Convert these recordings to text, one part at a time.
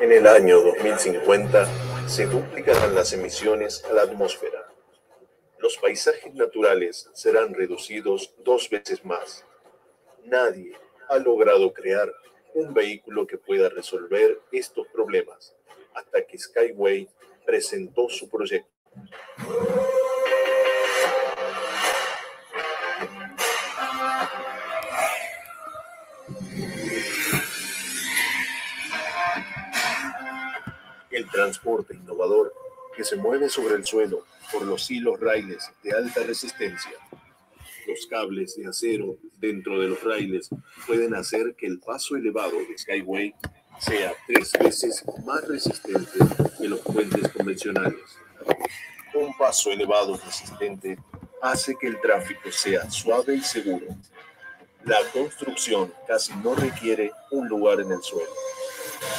En el año 2050 se duplicarán las emisiones a la atmósfera. Los paisajes naturales serán reducidos dos veces más. Nadie ha logrado crear un vehículo que pueda resolver estos problemas hasta que Skyway presentó su proyecto. El transporte innovador que se mueve sobre el suelo por los hilos raíles de alta resistencia. Los cables de acero dentro de los raíles pueden hacer que el paso elevado de Skyway sea tres veces más resistente que los puentes convencionales. Un paso elevado resistente hace que el tráfico sea suave y seguro. La construcción casi no requiere un lugar en el suelo.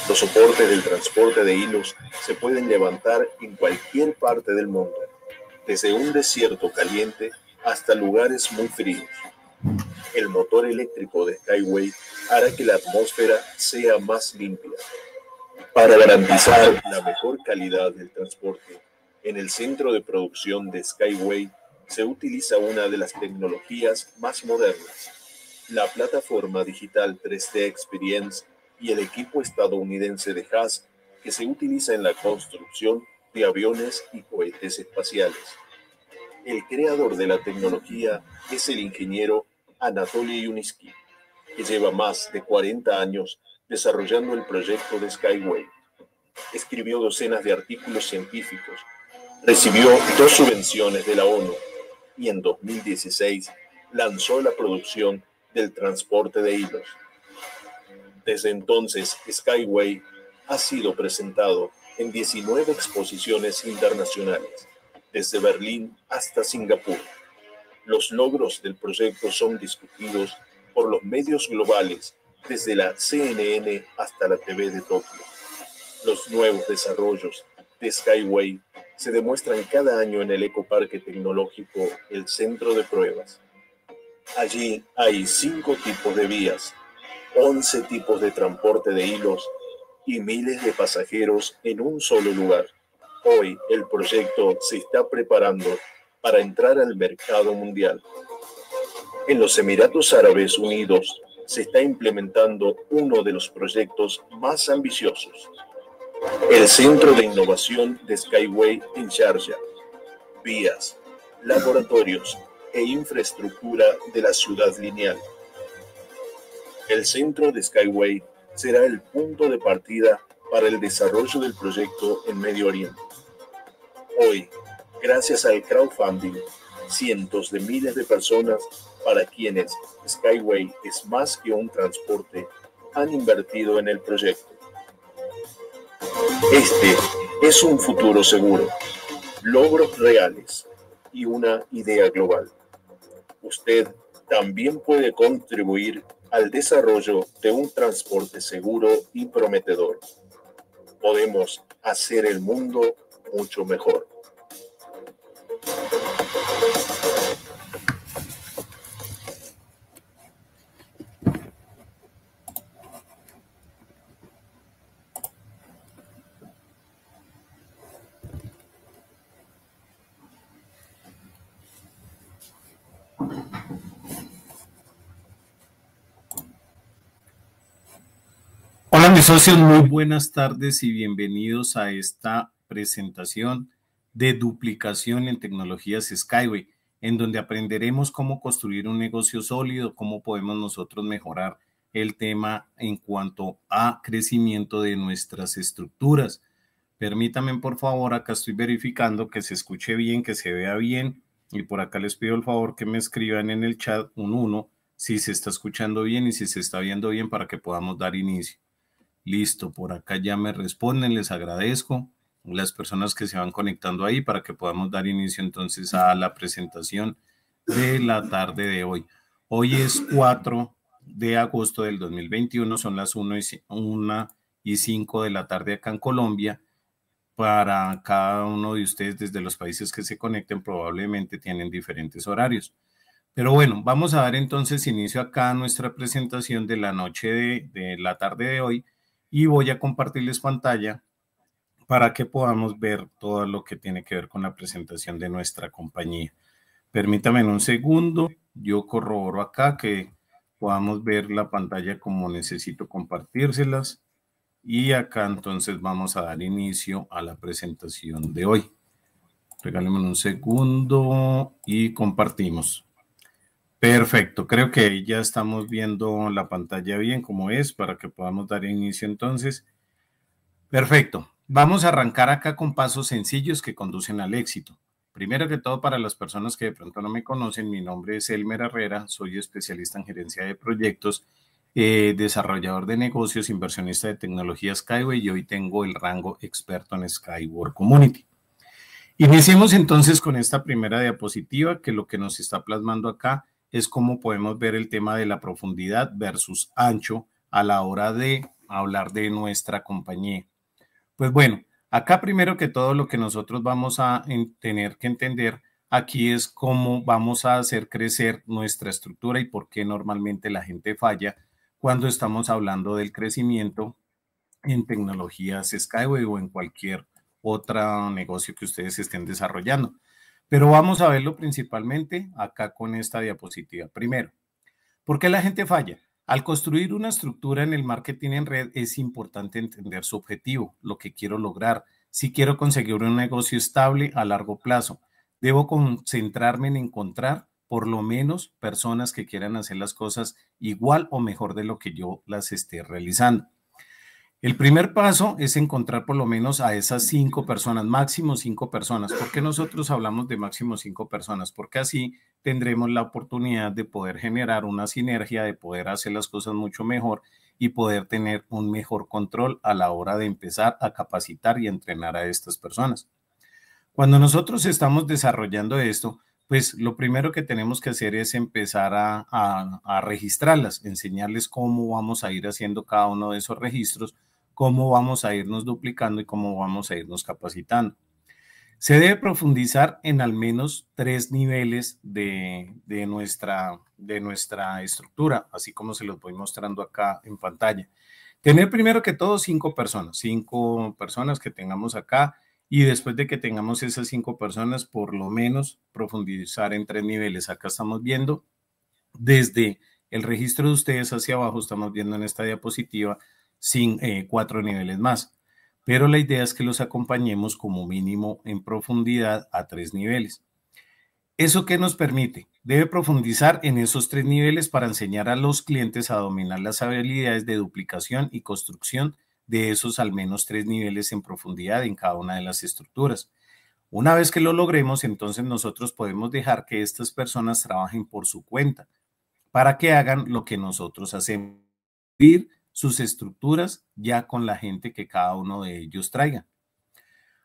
Los soportes del transporte de hilos se pueden levantar en cualquier parte del mundo, desde un desierto caliente hasta lugares muy fríos. El motor eléctrico de Skyway hará que la atmósfera sea más limpia. Para garantizar la mejor calidad del transporte, en el centro de producción de Skyway se utiliza una de las tecnologías más modernas, la plataforma digital 3D Experience y el equipo estadounidense de Haas que se utiliza en la construcción de aviones y cohetes espaciales. El creador de la tecnología es el ingeniero Anatoly Yuniski, que lleva más de 40 años desarrollando el proyecto de Skyway. Escribió docenas de artículos científicos, recibió dos subvenciones de la ONU y en 2016 lanzó la producción del transporte de hilos desde entonces, Skyway ha sido presentado en 19 exposiciones internacionales, desde Berlín hasta Singapur. Los logros del proyecto son discutidos por los medios globales, desde la CNN hasta la TV de Tokio. Los nuevos desarrollos de Skyway se demuestran cada año en el ecoparque tecnológico El Centro de Pruebas. Allí hay cinco tipos de vías 11 tipos de transporte de hilos y miles de pasajeros en un solo lugar. Hoy el proyecto se está preparando para entrar al mercado mundial. En los Emiratos Árabes Unidos se está implementando uno de los proyectos más ambiciosos, el Centro de Innovación de Skyway en Sharjah, vías, laboratorios e infraestructura de la ciudad lineal. El centro de Skyway será el punto de partida para el desarrollo del proyecto en Medio Oriente. Hoy, gracias al crowdfunding, cientos de miles de personas para quienes Skyway es más que un transporte han invertido en el proyecto. Este es un futuro seguro, logros reales y una idea global. Usted también puede contribuir al desarrollo de un transporte seguro y prometedor. Podemos hacer el mundo mucho mejor. Mis socios, muy buenas tardes y bienvenidos a esta presentación de duplicación en tecnologías Skyway, en donde aprenderemos cómo construir un negocio sólido, cómo podemos nosotros mejorar el tema en cuanto a crecimiento de nuestras estructuras. Permítanme, por favor, acá estoy verificando que se escuche bien, que se vea bien, y por acá les pido el favor que me escriban en el chat un 1 si se está escuchando bien y si se está viendo bien para que podamos dar inicio. Listo, por acá ya me responden, les agradezco las personas que se van conectando ahí para que podamos dar inicio entonces a la presentación de la tarde de hoy. Hoy es 4 de agosto del 2021, son las 1 y, 5 de la tarde acá en Colombia. Para cada uno de ustedes desde los países que se conecten probablemente tienen diferentes horarios. Pero bueno, vamos a dar entonces inicio acá a nuestra presentación de la noche de la tarde de hoy y voy a compartirles pantalla para que podamos ver todo lo que tiene que ver con la presentación de nuestra compañía. Permítame un segundo, yo corroboro acá que podamos ver la pantalla como necesito compartírselas y acá entonces vamos a dar inicio a la presentación de hoy. Regálenme un segundo y compartimos. Perfecto, creo que ya estamos viendo la pantalla bien como es para que podamos dar inicio entonces. Perfecto, vamos a arrancar acá con pasos sencillos que conducen al éxito. Primero que todo, para las personas que de pronto no me conocen, mi nombre es Elmer Herrera, soy especialista en gerencia de proyectos, eh, desarrollador de negocios, inversionista de tecnología Skyway y hoy tengo el rango experto en Skyward Community. Iniciemos entonces con esta primera diapositiva que lo que nos está plasmando acá es cómo podemos ver el tema de la profundidad versus ancho a la hora de hablar de nuestra compañía. Pues bueno, acá primero que todo lo que nosotros vamos a tener que entender aquí es cómo vamos a hacer crecer nuestra estructura y por qué normalmente la gente falla cuando estamos hablando del crecimiento en tecnologías Skyway o en cualquier otro negocio que ustedes estén desarrollando. Pero vamos a verlo principalmente acá con esta diapositiva. Primero, ¿por qué la gente falla? Al construir una estructura en el marketing en red es importante entender su objetivo, lo que quiero lograr. Si quiero conseguir un negocio estable a largo plazo, debo concentrarme en encontrar por lo menos personas que quieran hacer las cosas igual o mejor de lo que yo las esté realizando. El primer paso es encontrar por lo menos a esas cinco personas, máximo cinco personas. ¿Por qué nosotros hablamos de máximo cinco personas? Porque así tendremos la oportunidad de poder generar una sinergia, de poder hacer las cosas mucho mejor y poder tener un mejor control a la hora de empezar a capacitar y entrenar a estas personas. Cuando nosotros estamos desarrollando esto, pues lo primero que tenemos que hacer es empezar a, a registrarlas, enseñarles cómo vamos a ir haciendo cada uno de esos registros cómo vamos a irnos duplicando y cómo vamos a irnos capacitando. Se debe profundizar en al menos tres niveles de, nuestra, de nuestra estructura, así como se los voy mostrando acá en pantalla. Tener primero que todo cinco personas, cinco personas que tengamos acá y después de que tengamos esas cinco personas, por lo menos profundizar en tres niveles. Acá estamos viendo desde el registro de ustedes hacia abajo, estamos viendo en esta diapositiva sin eh, cuatro niveles más. Pero la idea es que los acompañemos como mínimo en profundidad a tres niveles. ¿Eso qué nos permite? Debe profundizar en esos tres niveles para enseñar a los clientes a dominar las habilidades de duplicación y construcción de esos al menos tres niveles en profundidad en cada una de las estructuras. Una vez que lo logremos, entonces nosotros podemos dejar que estas personas trabajen por su cuenta para que hagan lo que nosotros hacemos sus estructuras ya con la gente que cada uno de ellos traiga.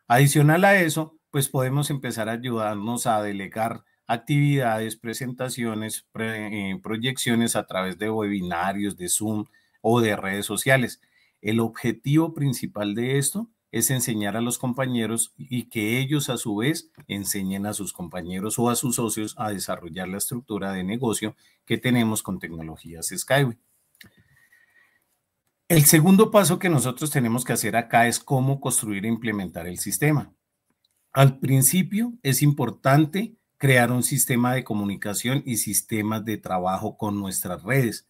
Adicional a eso, pues podemos empezar a ayudarnos a delegar actividades, presentaciones, eh, proyecciones a través de webinarios, de Zoom o de redes sociales. El objetivo principal de esto es enseñar a los compañeros y que ellos a su vez enseñen a sus compañeros o a sus socios a desarrollar la estructura de negocio que tenemos con tecnologías Skyway. El segundo paso que nosotros tenemos que hacer acá es cómo construir e implementar el sistema. Al principio es importante crear un sistema de comunicación y sistemas de trabajo con nuestras redes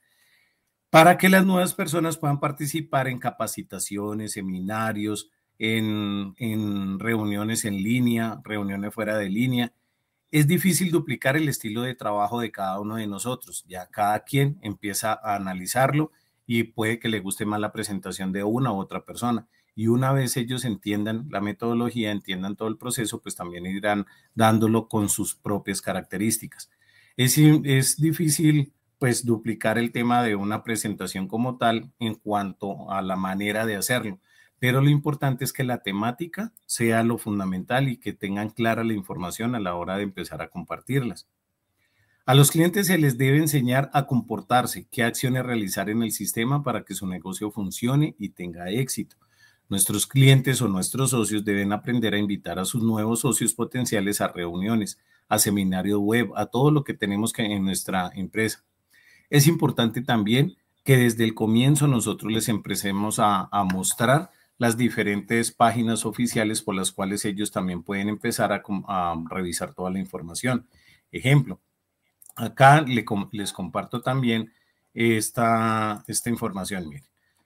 para que las nuevas personas puedan participar en capacitaciones, seminarios, en, en, reuniones en línea, reuniones fuera de línea. Es difícil duplicar el estilo de trabajo de cada uno de nosotros. Ya cada quien empieza a analizarlo y puede que le guste más la presentación de una u otra persona. Y una vez ellos entiendan la metodología, entiendan todo el proceso, pues también irán dándolo con sus propias características. Es, es difícil pues duplicar el tema de una presentación como tal en cuanto a la manera de hacerlo, pero lo importante es que la temática sea lo fundamental y que tengan clara la información a la hora de empezar a compartirlas. A los clientes se les debe enseñar a comportarse, qué acciones realizar en el sistema para que su negocio funcione y tenga éxito. Nuestros clientes o nuestros socios deben aprender a invitar a sus nuevos socios potenciales a reuniones, a seminarios web, a todo lo que tenemos que en nuestra empresa. Es importante también que desde el comienzo nosotros les empecemos a, mostrar las diferentes páginas oficiales por las cuales ellos también pueden empezar a, revisar toda la información. Ejemplo, acá les comparto también esta, esta información. Miren,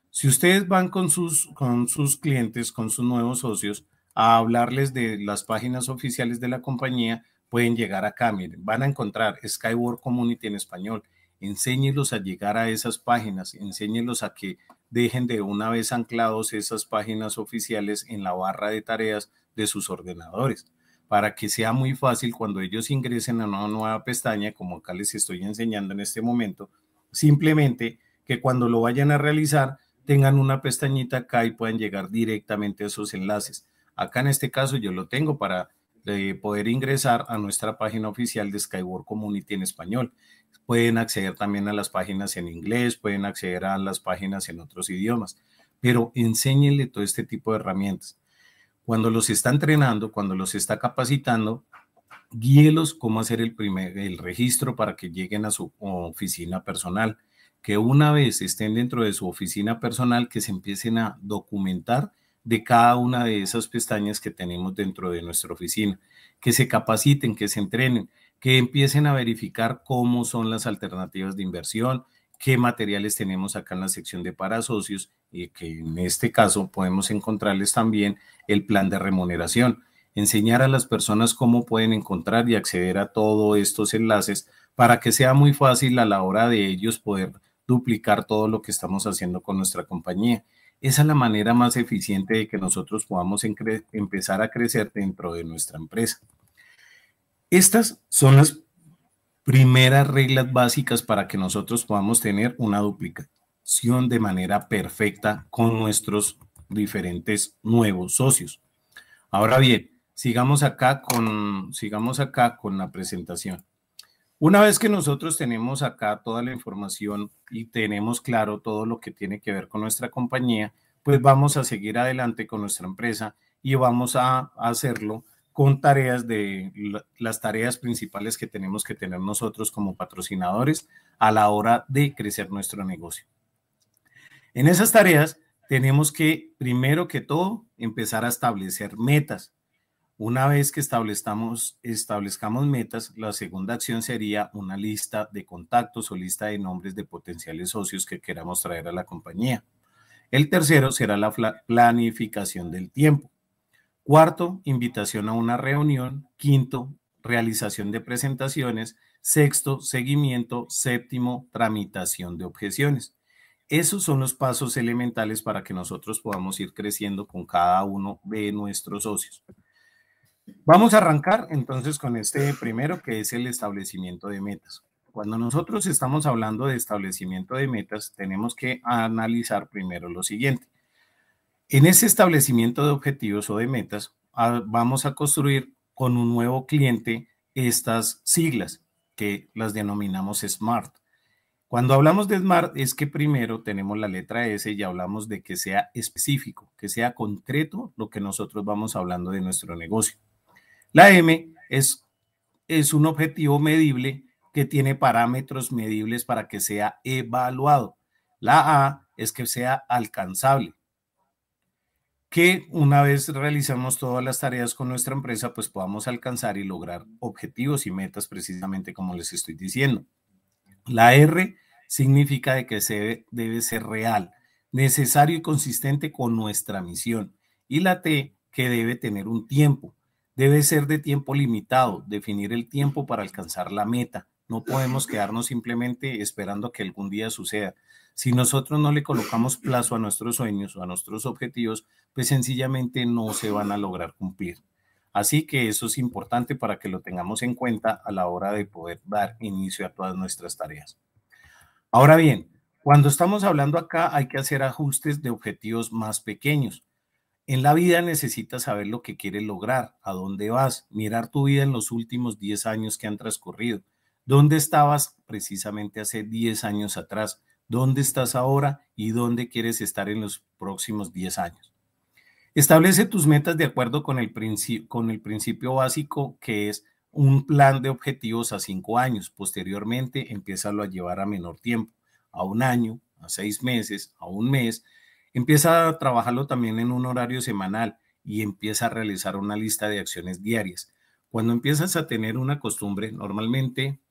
si ustedes van con sus, con sus clientes, con sus nuevos socios, a hablarles de las páginas oficiales de la compañía, pueden llegar acá, miren, van a encontrar Skyward Community en español. Enséñelos a llegar a esas páginas, enséñelos a que dejen de una vez anclados esas páginas oficiales en la barra de tareas de sus ordenadores, para que sea muy fácil cuando ellos ingresen a una nueva pestaña, como acá les estoy enseñando en este momento, simplemente que cuando lo vayan a realizar tengan una pestañita acá y puedan llegar directamente a esos enlaces. Acá en este caso yo lo tengo para de poder ingresar a nuestra página oficial de Skyward Community en español. Pueden acceder también a las páginas en inglés, pueden acceder a las páginas en otros idiomas, pero enséñenle todo este tipo de herramientas. Cuando los está entrenando, cuando los está capacitando, guíelos cómo hacer el, primer, el registro para que lleguen a su oficina personal. Que una vez estén dentro de su oficina personal, que se empiecen a documentar de cada una de esas pestañas que tenemos dentro de nuestra oficina, que se capaciten, que se entrenen, que empiecen a verificar cómo son las alternativas de inversión, qué materiales tenemos acá en la sección de para socios y que en este caso podemos encontrarles también el plan de remuneración, enseñar a las personas cómo pueden encontrar y acceder a todos estos enlaces para que sea muy fácil a la hora de ellos poder duplicar todo lo que estamos haciendo con nuestra compañía esa es la manera más eficiente de que nosotros podamos empezar a crecer dentro de nuestra empresa. Estas son las primeras reglas básicas para que nosotros podamos tener una duplicación de manera perfecta con nuestros diferentes nuevos socios. Ahora bien, sigamos acá con, sigamos acá con la presentación. Una vez que nosotros tenemos acá toda la información y tenemos claro todo lo que tiene que ver con nuestra compañía, pues vamos a seguir adelante con nuestra empresa y vamos a hacerlo con tareas de las tareas principales que tenemos que tener nosotros como patrocinadores a la hora de crecer nuestro negocio. En esas tareas tenemos que, primero que todo, empezar a establecer metas. Una vez que establezcamos, establezcamos metas, la segunda acción sería una lista de contactos o lista de nombres de potenciales socios que queramos traer a la compañía. El tercero será la planificación del tiempo. Cuarto, invitación a una reunión. Quinto, realización de presentaciones. Sexto, seguimiento. Séptimo, tramitación de objeciones. Esos son los pasos elementales para que nosotros podamos ir creciendo con cada uno de nuestros socios. Vamos a arrancar entonces con este primero, que es el establecimiento de metas. Cuando nosotros estamos hablando de establecimiento de metas, tenemos que analizar primero lo siguiente. En ese establecimiento de objetivos o de metas, ah, vamos a construir con un nuevo cliente estas siglas que las denominamos SMART. Cuando hablamos de SMART es que primero tenemos la letra S y hablamos de que sea específico, que sea concreto lo que nosotros vamos hablando de nuestro negocio. La M es, es un objetivo medible que tiene parámetros medibles para que sea evaluado. La A es que sea alcanzable. Que una vez realizamos todas las tareas con nuestra empresa, pues podamos alcanzar y lograr objetivos y metas precisamente como les estoy diciendo. La R significa de que debe ser real, necesario y consistente con nuestra misión. Y la T que debe tener un tiempo, debe ser de tiempo limitado, definir el tiempo para alcanzar la meta. No podemos quedarnos simplemente esperando que algún día suceda. Si nosotros no le colocamos plazo a nuestros sueños o a nuestros objetivos, pues sencillamente no se van a lograr cumplir. Así que eso es importante para que lo tengamos en cuenta a la hora de poder dar inicio a todas nuestras tareas. Ahora bien, cuando estamos hablando acá hay que hacer ajustes de objetivos más pequeños. En la vida necesitas saber lo que quieres lograr, a dónde vas, mirar tu vida en los últimos 10 años que han transcurrido. ¿Dónde estabas precisamente hace 10 años atrás? ¿Dónde estás ahora y dónde quieres estar en los próximos 10 años? Establece tus metas de acuerdo con el, principio básico que es un plan de objetivos a 5 años. Posteriormente, empiézalo a llevar a menor tiempo, a un año, a seis meses, a un mes, empieza a trabajarlo también en un horario semanal y empieza a realizar una lista de acciones diarias. Cuando empiezas a tener una costumbre, normalmente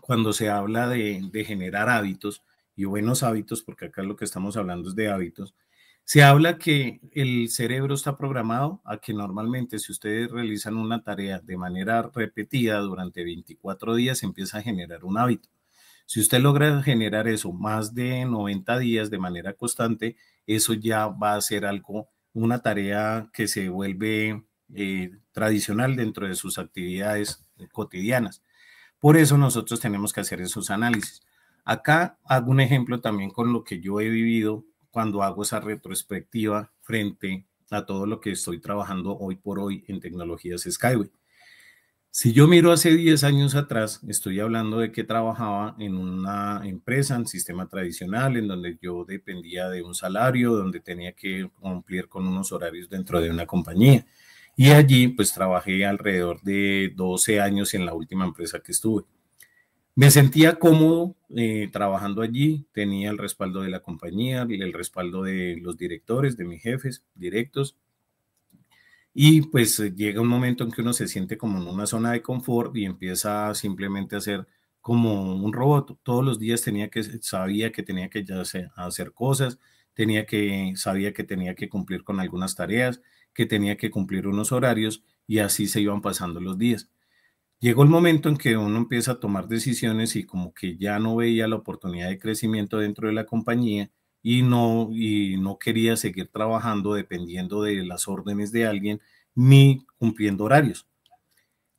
cuando se habla de, generar hábitos y buenos hábitos, porque acá lo que estamos hablando es de hábitos, se habla que el cerebro está programado a que normalmente si ustedes realizan una tarea de manera repetida durante 24 días empieza a generar un hábito. Si usted logra generar eso más de 90 días de manera constante, eso ya va a ser algo, una tarea que se vuelve eh, tradicional dentro de sus actividades cotidianas. Por eso nosotros tenemos que hacer esos análisis. Acá hago un ejemplo también con lo que yo he vivido cuando hago esa retrospectiva frente a todo lo que estoy trabajando hoy por hoy en tecnologías Skyway. Si yo miro hace 10 años atrás, estoy hablando de que trabajaba en una empresa, en sistema tradicional, en donde yo dependía de un salario, donde tenía que cumplir con unos horarios dentro de una compañía. Y allí pues trabajé alrededor de 12 años en la última empresa que estuve. Me sentía cómodo eh, trabajando allí, tenía el respaldo de la compañía, el respaldo de los directores, de mis jefes directos. Y pues llega un momento en que uno se siente como en una zona de confort y empieza simplemente a ser como un robot. Todos los días tenía que, sabía que tenía que ya hacer cosas, tenía que, sabía que tenía que cumplir con algunas tareas, que tenía que cumplir unos horarios y así se iban pasando los días. Llegó el momento en que uno empieza a tomar decisiones y como que ya no veía la oportunidad de crecimiento dentro de la compañía y no, y no quería seguir trabajando dependiendo de las órdenes de alguien ni cumpliendo horarios.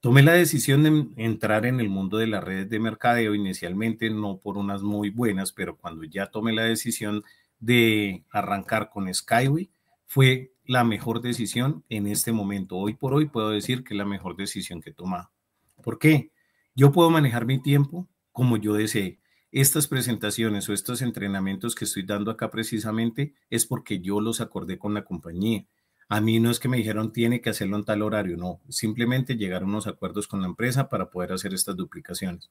Tomé la decisión de entrar en el mundo de las redes de mercadeo inicialmente, no por unas muy buenas, pero cuando ya tomé la decisión de arrancar con Skyway, fue la mejor decisión en este momento. Hoy por hoy puedo decir que es la mejor decisión que he tomado. ¿Por qué? Yo puedo manejar mi tiempo como yo desee. Estas presentaciones o estos entrenamientos que estoy dando acá precisamente es porque yo los acordé con la compañía. A mí no es que me dijeron tiene que hacerlo en tal horario, no, simplemente llegaron unos acuerdos con la empresa para poder hacer estas duplicaciones.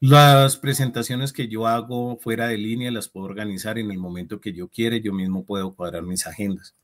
Las presentaciones que yo hago fuera de línea las puedo organizar en el momento que yo quiera, yo mismo puedo cuadrar mis agendas.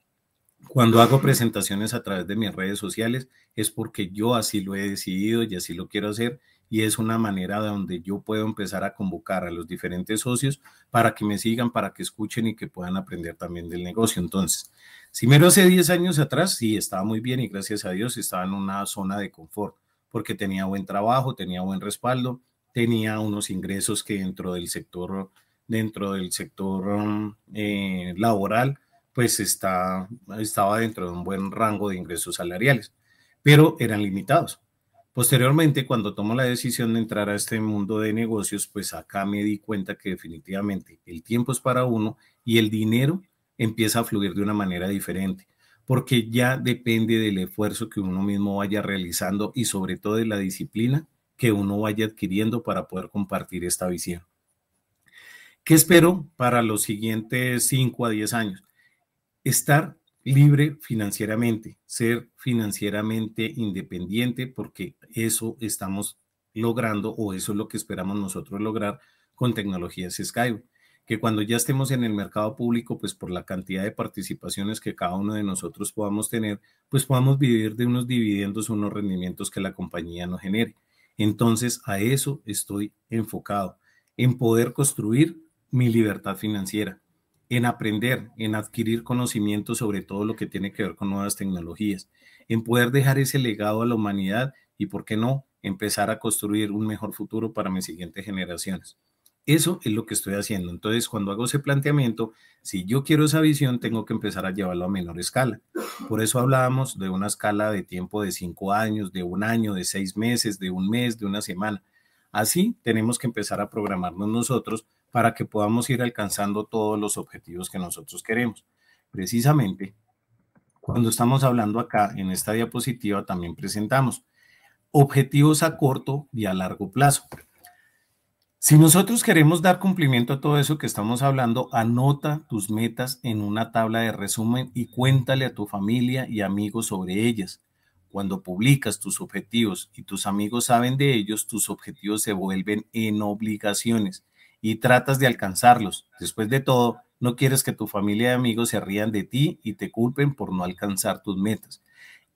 Cuando hago presentaciones a través de mis redes sociales es porque yo así lo he decidido y así lo quiero hacer y es una manera donde yo puedo empezar a convocar a los diferentes socios para que me sigan, para que escuchen y que puedan aprender también del negocio. Entonces, si me lo hace 10 años atrás, sí, estaba muy bien y gracias a Dios estaba en una zona de confort porque tenía buen trabajo, tenía buen respaldo, tenía unos ingresos que dentro del sector, dentro del sector eh, laboral, pues está, estaba dentro de un buen rango de ingresos salariales, pero eran limitados. Posteriormente, cuando tomo la decisión de entrar a este mundo de negocios, pues acá me di cuenta que definitivamente el tiempo es para uno y el dinero empieza a fluir de una manera diferente, porque ya depende del esfuerzo que uno mismo vaya realizando y sobre todo de la disciplina que uno vaya adquiriendo para poder compartir esta visión. ¿Qué espero para los siguientes 5 a 10 años? Estar libre financieramente, ser financieramente independiente, porque eso estamos logrando o eso es lo que esperamos nosotros lograr con tecnologías Skype, que cuando ya estemos en el mercado público, pues por la cantidad de participaciones que cada uno de nosotros podamos tener, pues podamos vivir de unos dividendos, unos rendimientos que la compañía nos genere. Entonces, a eso estoy enfocado, en poder construir mi libertad financiera, en aprender, en adquirir conocimiento sobre todo lo que tiene que ver con nuevas tecnologías, en poder dejar ese legado a la humanidad y, ¿por qué no?, empezar a construir un mejor futuro para mis siguientes generaciones. Eso es lo que estoy haciendo. Entonces, cuando hago ese planteamiento, si yo quiero esa visión, tengo que empezar a llevarlo a menor escala. Por eso hablábamos de una escala de tiempo de cinco años, de un año, de seis meses, de un mes, de una semana. Así tenemos que empezar a programarnos nosotros para que podamos ir alcanzando todos los objetivos que nosotros queremos. Precisamente, cuando estamos hablando acá en esta diapositiva, también presentamos objetivos a corto y a largo plazo. Si nosotros queremos dar cumplimiento a todo eso que estamos hablando, anota tus metas en una tabla de resumen y cuéntale a tu familia y amigos sobre ellas. Cuando publicas tus objetivos y tus amigos saben de ellos, tus objetivos se vuelven en obligaciones y tratas de alcanzarlos. Después de todo, no quieres que tu familia y amigos se rían de ti y te culpen por no alcanzar tus metas.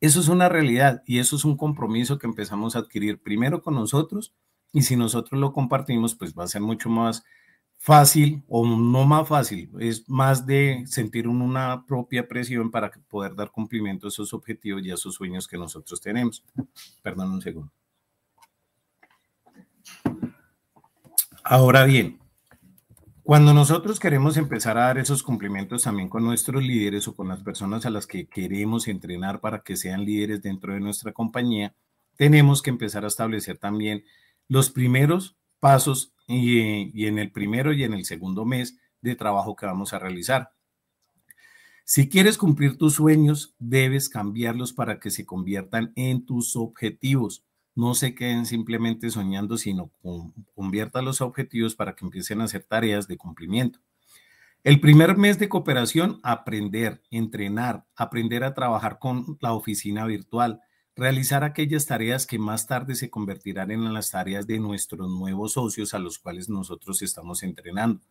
Eso es una realidad y eso es un compromiso que empezamos a adquirir primero con nosotros y si nosotros lo compartimos, pues va a ser mucho más fácil o no más fácil, es más de sentir una propia presión para poder dar cumplimiento a esos objetivos y a esos sueños que nosotros tenemos. Perdón un segundo. Ahora bien, cuando nosotros queremos empezar a dar esos cumplimientos también con nuestros líderes o con las personas a las que queremos entrenar para que sean líderes dentro de nuestra compañía, tenemos que empezar a establecer también los primeros pasos y, en el primero y en el segundo mes de trabajo que vamos a realizar. Si quieres cumplir tus sueños, debes cambiarlos para que se conviertan en tus objetivos no se queden simplemente soñando, sino conviertan los objetivos para que empiecen a hacer tareas de cumplimiento. El primer mes de cooperación, aprender, entrenar, aprender a trabajar con la oficina virtual, realizar aquellas tareas que más tarde se convertirán en las tareas de nuestros nuevos socios a los cuales nosotros estamos entrenando.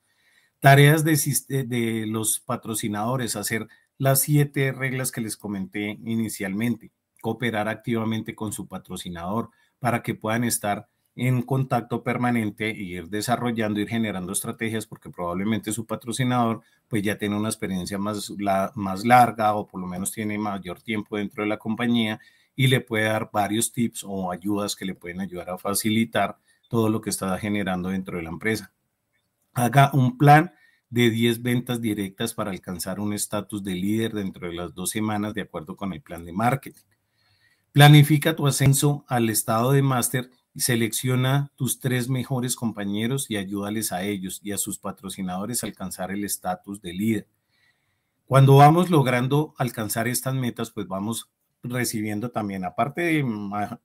Tareas de, de los patrocinadores, hacer las siete reglas que les comenté inicialmente cooperar activamente con su patrocinador para que puedan estar en contacto permanente y ir desarrollando, ir generando estrategias, porque probablemente su patrocinador pues ya tiene una experiencia más, más larga o por lo menos tiene mayor tiempo dentro de la compañía y le puede dar varios tips o ayudas que le pueden ayudar a facilitar todo lo que está generando dentro de la empresa. Haga un plan de 10 ventas directas para alcanzar un estatus de líder dentro de las dos semanas de acuerdo con el plan de marketing. Planifica tu ascenso al estado de máster y selecciona tus tres mejores compañeros y ayúdales a ellos y a sus patrocinadores a alcanzar el estatus de líder. Cuando vamos logrando alcanzar estas metas, pues vamos recibiendo también, aparte de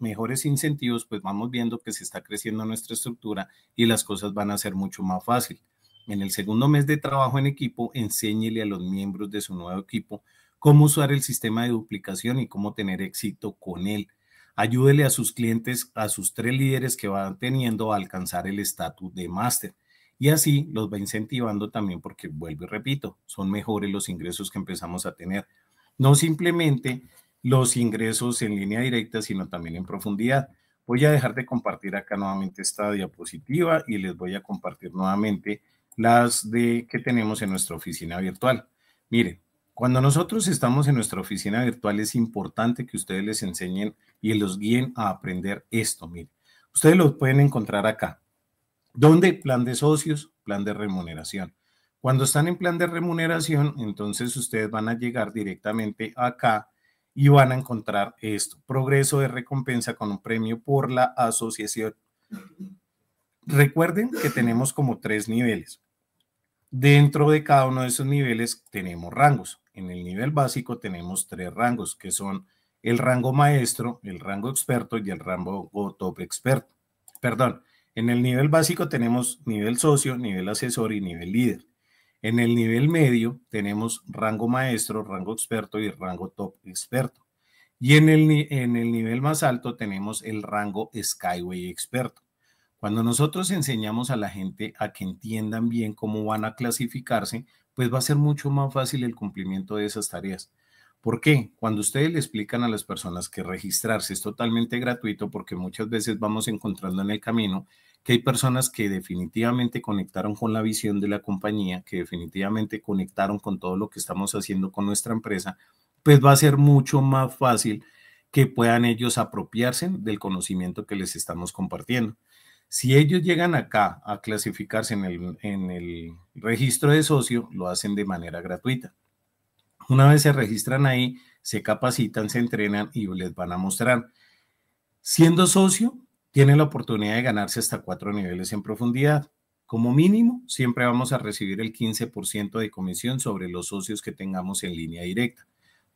mejores incentivos, pues vamos viendo que se está creciendo nuestra estructura y las cosas van a ser mucho más fácil. En el segundo mes de trabajo en equipo, enséñele a los miembros de su nuevo equipo cómo usar el sistema de duplicación y cómo tener éxito con él. Ayúdele a sus clientes, a sus tres líderes que van teniendo a alcanzar el estatus de máster. Y así los va incentivando también porque, vuelvo y repito, son mejores los ingresos que empezamos a tener. No simplemente los ingresos en línea directa, sino también en profundidad. Voy a dejar de compartir acá nuevamente esta diapositiva y les voy a compartir nuevamente las de que tenemos en nuestra oficina virtual. Miren, cuando nosotros estamos en nuestra oficina virtual es importante que ustedes les enseñen y los guíen a aprender esto. Miren, ustedes lo pueden encontrar acá. ¿Dónde? Plan de socios, plan de remuneración. Cuando están en plan de remuneración, entonces ustedes van a llegar directamente acá y van a encontrar esto, progreso de recompensa con un premio por la asociación. Recuerden que tenemos como tres niveles. Dentro de cada uno de esos niveles tenemos rangos. En el nivel básico tenemos tres rangos, que son el rango maestro, el rango experto y el rango top experto. Perdón, en el nivel básico tenemos nivel socio, nivel asesor y nivel líder. En el nivel medio tenemos rango maestro, rango experto y rango top experto. Y en el, en el nivel más alto tenemos el rango Skyway experto. Cuando nosotros enseñamos a la gente a que entiendan bien cómo van a clasificarse, pues va a ser mucho más fácil el cumplimiento de esas tareas. ¿Por qué? Cuando ustedes le explican a las personas que registrarse es totalmente gratuito, porque muchas veces vamos encontrando en el camino que hay personas que definitivamente conectaron con la visión de la compañía, que definitivamente conectaron con todo lo que estamos haciendo con nuestra empresa, pues va a ser mucho más fácil que puedan ellos apropiarse del conocimiento que les estamos compartiendo. Si ellos llegan acá a clasificarse en el, en el registro de socio, lo hacen de manera gratuita. Una vez se registran ahí, se capacitan, se entrenan y les van a mostrar. Siendo socio, tiene la oportunidad de ganarse hasta cuatro niveles en profundidad. Como mínimo, siempre vamos a recibir el 15% de comisión sobre los socios que tengamos en línea directa.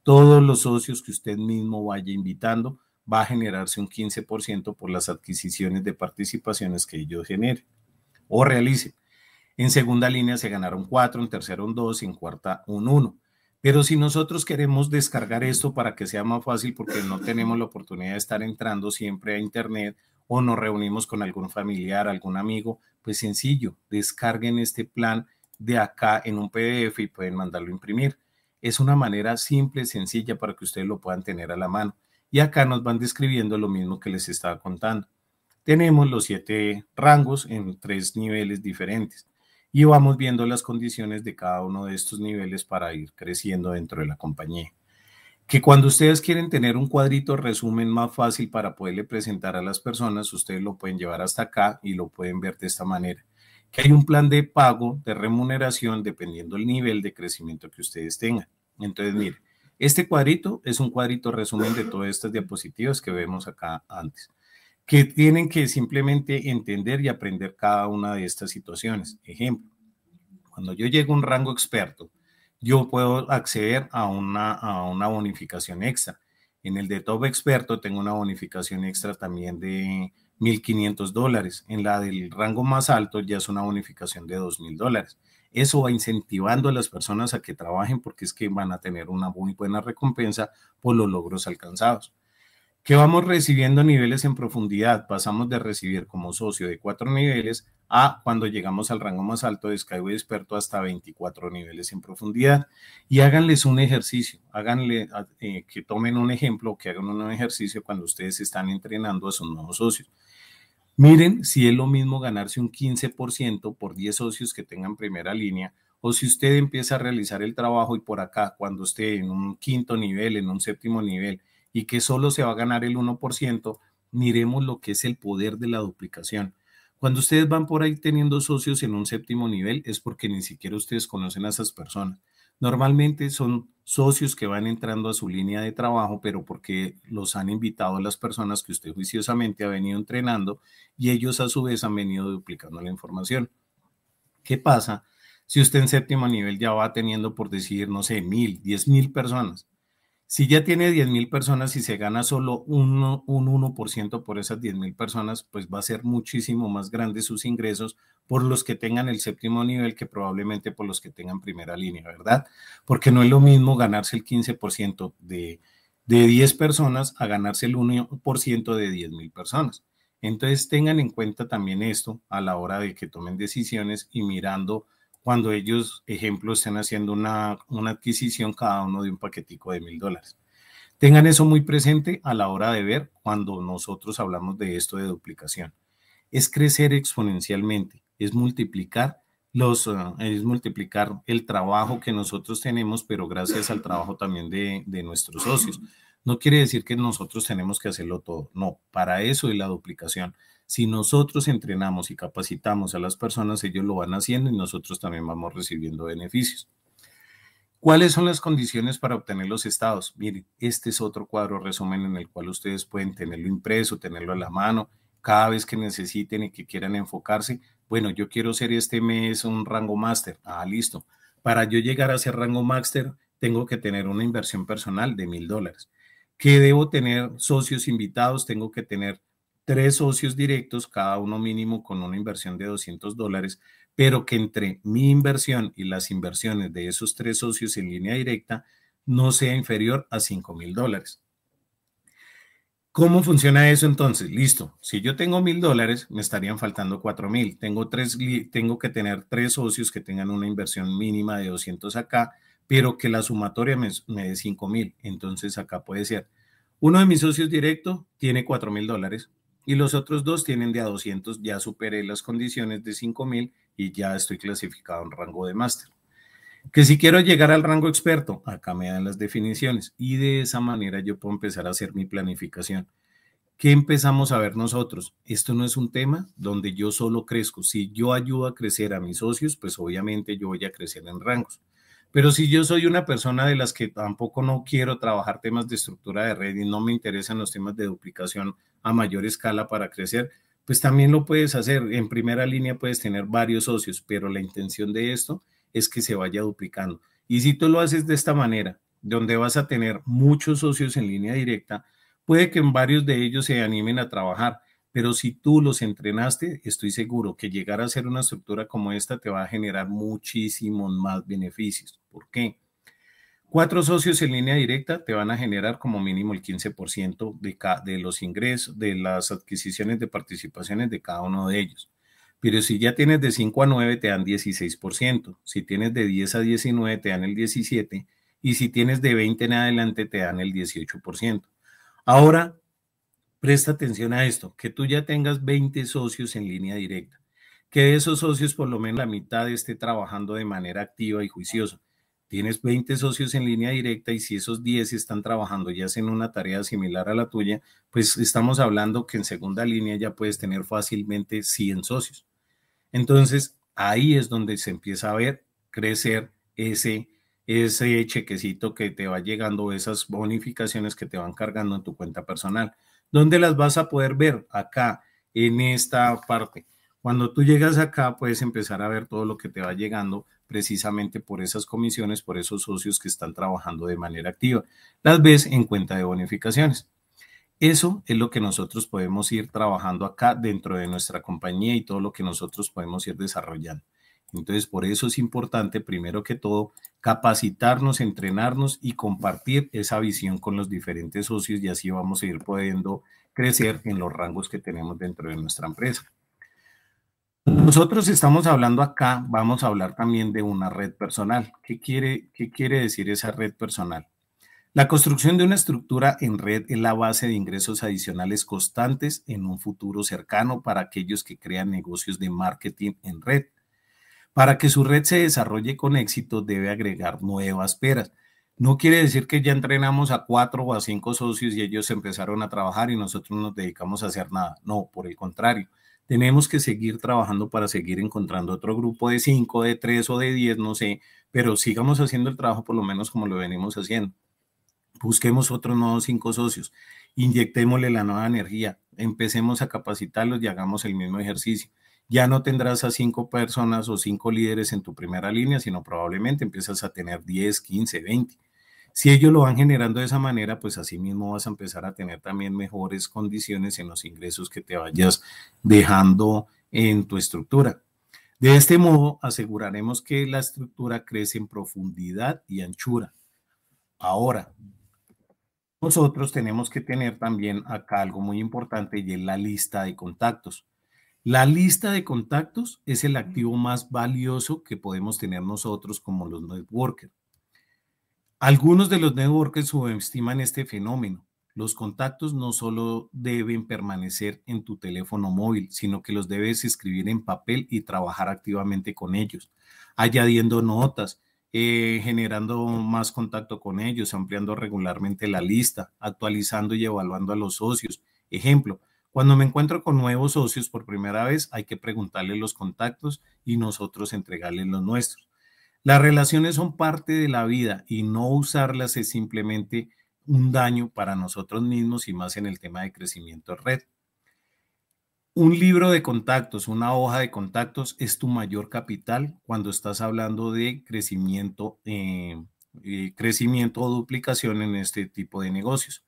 Todos los socios que usted mismo vaya invitando va a generarse un 15% por las adquisiciones de participaciones que ellos generen o realicen. En segunda línea se ganaron 4, en tercera un 2 y en cuarta un 1. Pero si nosotros queremos descargar esto para que sea más fácil porque no tenemos la oportunidad de estar entrando siempre a Internet o nos reunimos con algún familiar, algún amigo, pues sencillo, descarguen este plan de acá en un PDF y pueden mandarlo a imprimir. Es una manera simple, sencilla para que ustedes lo puedan tener a la mano. Y acá nos van describiendo lo mismo que les estaba contando. Tenemos los siete rangos en tres niveles diferentes y vamos viendo las condiciones de cada uno de estos niveles para ir creciendo dentro de la compañía. Que cuando ustedes quieren tener un cuadrito resumen más fácil para poderle presentar a las personas, ustedes lo pueden llevar hasta acá y lo pueden ver de esta manera. Que hay un plan de pago, de remuneración, dependiendo del nivel de crecimiento que ustedes tengan. Entonces, mire, este cuadrito es un cuadrito resumen de todas estas diapositivas que vemos acá antes que tienen que simplemente entender y aprender cada una de estas situaciones. Ejemplo, cuando yo llego a un rango experto, yo puedo acceder a una, a una bonificación extra. En el de top experto tengo una bonificación extra también de 1.500 dólares. En la del rango más alto ya es una bonificación de 2.000 dólares. Eso va incentivando a las personas a que trabajen porque es que van a tener una muy buena recompensa por los logros alcanzados que vamos recibiendo niveles en profundidad. Pasamos de recibir como socio de cuatro niveles a cuando llegamos al rango más alto de Skyway Experto hasta 24 niveles en profundidad. Y háganles un ejercicio, háganle eh, que tomen un ejemplo, que hagan un ejercicio cuando ustedes están entrenando a sus nuevos socios. Miren si es lo mismo ganarse un 15% por 10 socios que tengan primera línea o si usted empieza a realizar el trabajo y por acá, cuando esté en un quinto nivel, en un séptimo nivel, y que solo se va a ganar el 1%, miremos lo que es el poder de la duplicación. Cuando ustedes van por ahí teniendo socios en un séptimo nivel es porque ni siquiera ustedes conocen a esas personas. Normalmente son socios que van entrando a su línea de trabajo, pero porque los han invitado las personas que usted juiciosamente ha venido entrenando y ellos a su vez han venido duplicando la información. ¿Qué pasa si usted en séptimo nivel ya va teniendo, por decir, no sé, mil, diez mil personas? Si ya tiene 10 mil personas y se gana solo un 1% por esas 10 mil personas, pues va a ser muchísimo más grande sus ingresos por los que tengan el séptimo nivel que probablemente por los que tengan primera línea, ¿verdad? Porque no es lo mismo ganarse el 15% de, de 10 personas a ganarse el 1% de 10 mil personas. Entonces tengan en cuenta también esto a la hora de que tomen decisiones y mirando cuando ellos, ejemplo, estén haciendo una, una adquisición cada uno de un paquetico de mil dólares. Tengan eso muy presente a la hora de ver cuando nosotros hablamos de esto de duplicación. Es crecer exponencialmente, es multiplicar los, uh, es multiplicar el trabajo que nosotros tenemos, pero gracias al trabajo también de, de nuestros socios. No quiere decir que nosotros tenemos que hacerlo todo, no, para eso es la duplicación. Si nosotros entrenamos y capacitamos a las personas, ellos lo van haciendo y nosotros también vamos recibiendo beneficios. ¿Cuáles son las condiciones para obtener los estados? Miren, este es otro cuadro resumen en el cual ustedes pueden tenerlo impreso, tenerlo a la mano, cada vez que necesiten y que quieran enfocarse. Bueno, yo quiero ser este mes un rango máster. Ah, listo. Para yo llegar a ser rango máster, tengo que tener una inversión personal de mil dólares. ¿Qué debo tener socios invitados? Tengo que tener tres socios directos, cada uno mínimo con una inversión de 200 dólares, pero que entre mi inversión y las inversiones de esos tres socios en línea directa no sea inferior a 5 mil dólares. ¿Cómo funciona eso entonces? Listo. Si yo tengo mil dólares, me estarían faltando cuatro mil. Tengo, tres, tengo que tener tres socios que tengan una inversión mínima de 200 acá, pero que la sumatoria me, dé 5 mil. Entonces acá puede ser. Uno de mis socios directo tiene cuatro mil dólares y los otros dos tienen de a 200, ya superé las condiciones de 5000 y ya estoy clasificado en rango de máster. Que si quiero llegar al rango experto, acá me dan las definiciones y de esa manera yo puedo empezar a hacer mi planificación. ¿Qué empezamos a ver nosotros? Esto no es un tema donde yo solo crezco. Si yo ayudo a crecer a mis socios, pues obviamente yo voy a crecer en rangos. Pero si yo soy una persona de las que tampoco no quiero trabajar temas de estructura de red y no me interesan los temas de duplicación a mayor escala para crecer, pues también lo puedes hacer. En primera línea puedes tener varios socios, pero la intención de esto es que se vaya duplicando. Y si tú lo haces de esta manera, donde vas a tener muchos socios en línea directa, puede que varios de ellos se animen a trabajar, pero si tú los entrenaste, estoy seguro que llegar a ser una estructura como esta te va a generar muchísimos más beneficios. ¿Por qué? Cuatro socios en línea directa te van a generar como mínimo el 15% de, de los ingresos, de las adquisiciones de participaciones de cada uno de ellos. Pero si ya tienes de 5 a 9 te dan 16%, si tienes de 10 a 19 te dan el 17% y si tienes de 20 en adelante te dan el 18%. Ahora, presta atención a esto, que tú ya tengas 20 socios en línea directa, que de esos socios por lo menos la mitad esté trabajando de manera activa y juiciosa. Tienes 20 socios en línea directa y si esos 10 están trabajando y hacen una tarea similar a la tuya, pues estamos hablando que en segunda línea ya puedes tener fácilmente 100 socios. Entonces, ahí es donde se empieza a ver crecer ese, ese chequecito que te va llegando, esas bonificaciones que te van cargando en tu cuenta personal. ¿Dónde las vas a poder ver? Acá, en esta parte. Cuando tú llegas acá, puedes empezar a ver todo lo que te va llegando precisamente por esas comisiones, por esos socios que están trabajando de manera activa. Las ves en cuenta de bonificaciones. Eso es lo que nosotros podemos ir trabajando acá dentro de nuestra compañía y todo lo que nosotros podemos ir desarrollando. Entonces, por eso es importante, primero que todo, capacitarnos, entrenarnos y compartir esa visión con los diferentes socios y así vamos a ir pudiendo crecer en los rangos que tenemos dentro de nuestra empresa. Nosotros estamos hablando acá, vamos a hablar también de una red personal. ¿Qué quiere, qué quiere decir esa red personal? La construcción de una estructura en red es la base de ingresos adicionales constantes en un futuro cercano para aquellos que crean negocios de marketing en red. Para que su red se desarrolle con éxito debe agregar nuevas peras. No quiere decir que ya entrenamos a cuatro o a cinco socios y ellos empezaron a trabajar y nosotros nos dedicamos a hacer nada. No, por el contrario. Tenemos que seguir trabajando para seguir encontrando otro grupo de cinco, de tres o de diez, no sé, pero sigamos haciendo el trabajo por lo menos como lo venimos haciendo busquemos otros nuevos cinco socios, inyectémosle la nueva energía, empecemos a capacitarlos y hagamos el mismo ejercicio. Ya no tendrás a cinco personas o cinco líderes en tu primera línea, sino probablemente empiezas a tener 10, 15, 20. Si ellos lo van generando de esa manera, pues así mismo vas a empezar a tener también mejores condiciones en los ingresos que te vayas dejando en tu estructura. De este modo, aseguraremos que la estructura crece en profundidad y anchura. Ahora, nosotros tenemos que tener también acá algo muy importante y es la lista de contactos. La lista de contactos es el activo más valioso que podemos tener nosotros como los networkers. Algunos de los networkers subestiman este fenómeno. Los contactos no solo deben permanecer en tu teléfono móvil, sino que los debes escribir en papel y trabajar activamente con ellos, añadiendo notas, eh, generando más contacto con ellos, ampliando regularmente la lista, actualizando y evaluando a los socios. Ejemplo, cuando me encuentro con nuevos socios por primera vez, hay que preguntarles los contactos y nosotros entregarles los nuestros. Las relaciones son parte de la vida y no usarlas es simplemente un daño para nosotros mismos y más en el tema de crecimiento red. Un libro de contactos, una hoja de contactos es tu mayor capital cuando estás hablando de crecimiento, eh, eh, crecimiento o duplicación en este tipo de negocios.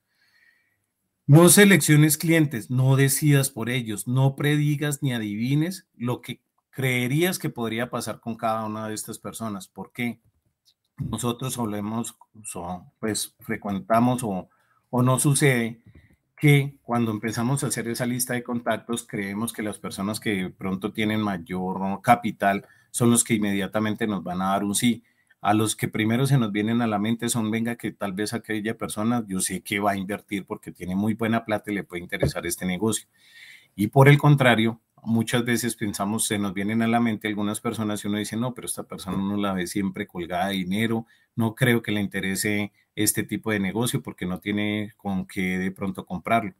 No selecciones clientes, no decidas por ellos, no predigas ni adivines lo que creerías que podría pasar con cada una de estas personas. ¿Por qué? Nosotros solemos, pues frecuentamos o no sucede que cuando empezamos a hacer esa lista de contactos, creemos que las personas que pronto tienen mayor capital son los que inmediatamente nos van a dar un sí. A los que primero se nos vienen a la mente son, venga, que tal vez aquella persona, yo sé que va a invertir porque tiene muy buena plata y le puede interesar este negocio. Y por el contrario, muchas veces pensamos, se nos vienen a la mente algunas personas y uno dice, no, pero esta persona no la ve siempre colgada de dinero, no creo que le interese este tipo de negocio porque no tiene con qué de pronto comprarlo.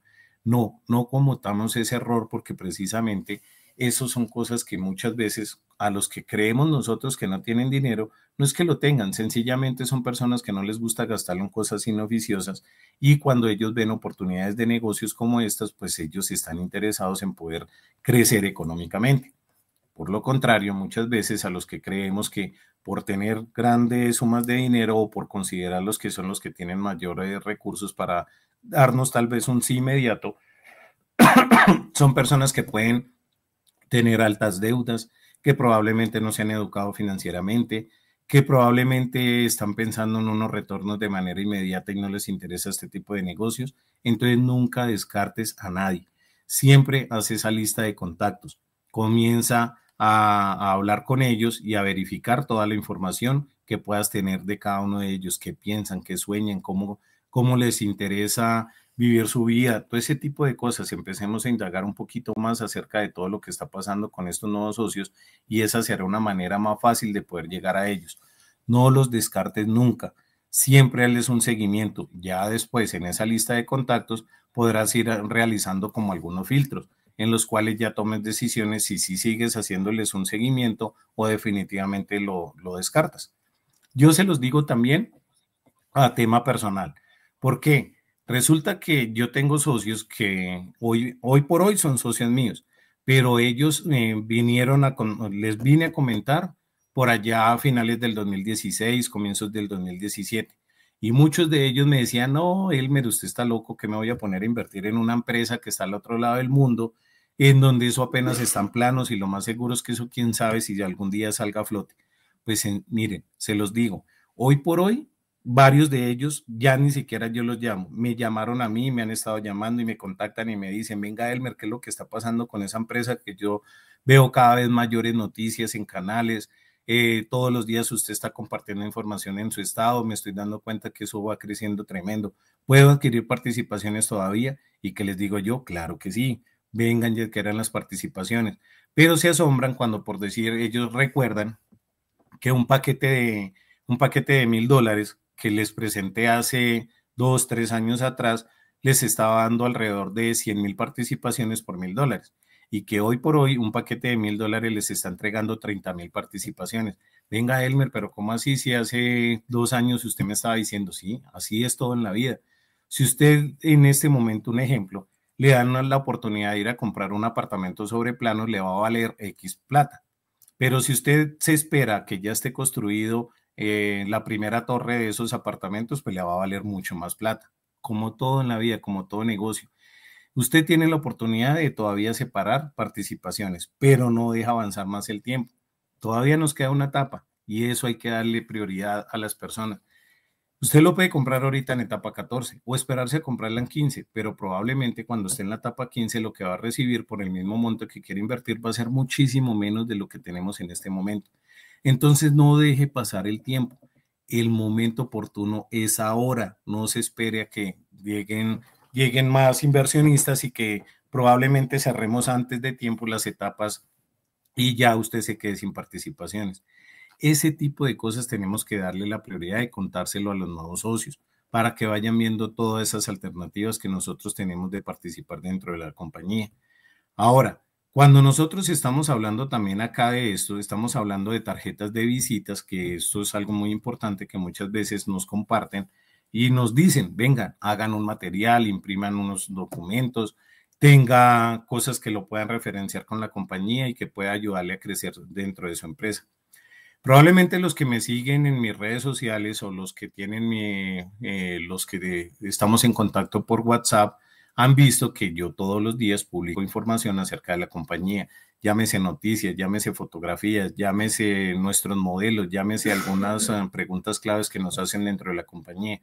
No, no comutamos ese error porque precisamente eso son cosas que muchas veces a los que creemos nosotros que no tienen dinero, no es que lo tengan, sencillamente son personas que no les gusta gastarlo en cosas inoficiosas y cuando ellos ven oportunidades de negocios como estas, pues ellos están interesados en poder crecer económicamente. Por lo contrario, muchas veces a los que creemos que por tener grandes sumas de dinero o por considerarlos que son los que tienen mayores recursos para darnos tal vez un sí inmediato, son personas que pueden tener altas deudas, que probablemente no se han educado financieramente, que probablemente están pensando en unos retornos de manera inmediata y no les interesa este tipo de negocios. Entonces nunca descartes a nadie. Siempre hace esa lista de contactos. Comienza a, a, hablar con ellos y a verificar toda la información que puedas tener de cada uno de ellos, qué piensan, qué sueñan, cómo, cómo les interesa vivir su vida, todo ese tipo de cosas. Empecemos a indagar un poquito más acerca de todo lo que está pasando con estos nuevos socios y esa será una manera más fácil de poder llegar a ellos. No los descartes nunca. Siempre hazles un seguimiento. Ya después en esa lista de contactos podrás ir realizando como algunos filtros en los cuales ya tomes decisiones si, si sigues haciéndoles un seguimiento o definitivamente lo, lo descartas. Yo se los digo también a tema personal. ¿Por qué? Resulta que yo tengo socios que hoy, hoy por hoy son socios míos, pero ellos eh, vinieron a, les vine a comentar por allá a finales del 2016, comienzos del 2017. Y muchos de ellos me decían, no, Elmer, usted está loco, que me voy a poner a invertir en una empresa que está al otro lado del mundo, en donde eso apenas están planos y lo más seguro es que eso quién sabe si algún día salga a flote. Pues miren, se los digo, hoy por hoy varios de ellos ya ni siquiera yo los llamo, me llamaron a mí, me han estado llamando y me contactan y me dicen, venga Elmer, ¿qué es lo que está pasando con esa empresa que yo veo cada vez mayores noticias en canales? Eh, todos los días usted está compartiendo información en su estado, me estoy dando cuenta que eso va creciendo tremendo. ¿Puedo adquirir participaciones todavía? Y que les digo yo, claro que sí, vengan y adquieran las participaciones. Pero se asombran cuando por decir, ellos recuerdan que un paquete un paquete de mil dólares que les presenté hace dos, tres años atrás, les estaba dando alrededor de 100 mil participaciones por mil dólares y que hoy por hoy un paquete de mil dólares les está entregando 30 mil participaciones. Venga, Elmer, pero ¿cómo así si hace dos años usted me estaba diciendo, sí, así es todo en la vida? Si usted en este momento, un ejemplo, le dan la oportunidad de ir a comprar un apartamento sobre plano, le va a valer X plata. Pero si usted se espera que ya esté construido eh, la primera torre de esos apartamentos, pues le va a valer mucho más plata, como todo en la vida, como todo negocio. Usted tiene la oportunidad de todavía separar participaciones, pero no deja avanzar más el tiempo. Todavía nos queda una etapa y eso hay que darle prioridad a las personas. Usted lo puede comprar ahorita en etapa 14 o esperarse a comprarla en 15, pero probablemente cuando esté en la etapa 15 lo que va a recibir por el mismo monto que quiere invertir va a ser muchísimo menos de lo que tenemos en este momento. Entonces no deje pasar el tiempo. El momento oportuno es ahora. No se espere a que lleguen, lleguen más inversionistas y que probablemente cerremos antes de tiempo las etapas y ya usted se quede sin participaciones. Ese tipo de cosas tenemos que darle la prioridad de contárselo a los nuevos socios para que vayan viendo todas esas alternativas que nosotros tenemos de participar dentro de la compañía. Ahora, cuando nosotros estamos hablando también acá de esto, estamos hablando de tarjetas de visitas, que esto es algo muy importante que muchas veces nos comparten y nos dicen, vengan, hagan un material, impriman unos documentos, tenga cosas que lo puedan referenciar con la compañía y que pueda ayudarle a crecer dentro de su empresa. Probablemente los que me siguen en mis redes sociales o los que tienen mi, eh, los que estamos en contacto por WhatsApp, han visto que yo todos los días publico información acerca de la compañía, llámese noticias, llámese fotografías, llámese nuestros modelos, llámese algunas eh, preguntas claves que nos hacen dentro de la compañía.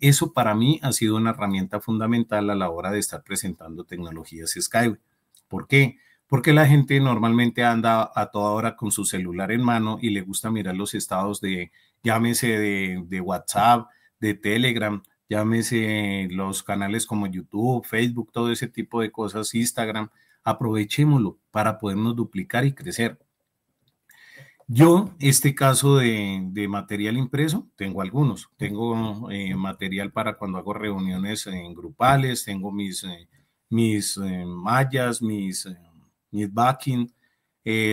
Eso para mí ha sido una herramienta fundamental a la hora de estar presentando tecnologías Skyway. ¿Por qué? Porque la gente normalmente anda a toda hora con su celular en mano y le gusta mirar los estados de, llámese de, de WhatsApp, de Telegram, llámese los canales como YouTube, Facebook, todo ese tipo de cosas, Instagram, aprovechémoslo para podernos duplicar y crecer. Yo, este caso de, material impreso, tengo algunos. Tengo eh, material para cuando hago reuniones en grupales, tengo mis, eh, mis eh, mallas, mis, mis backing,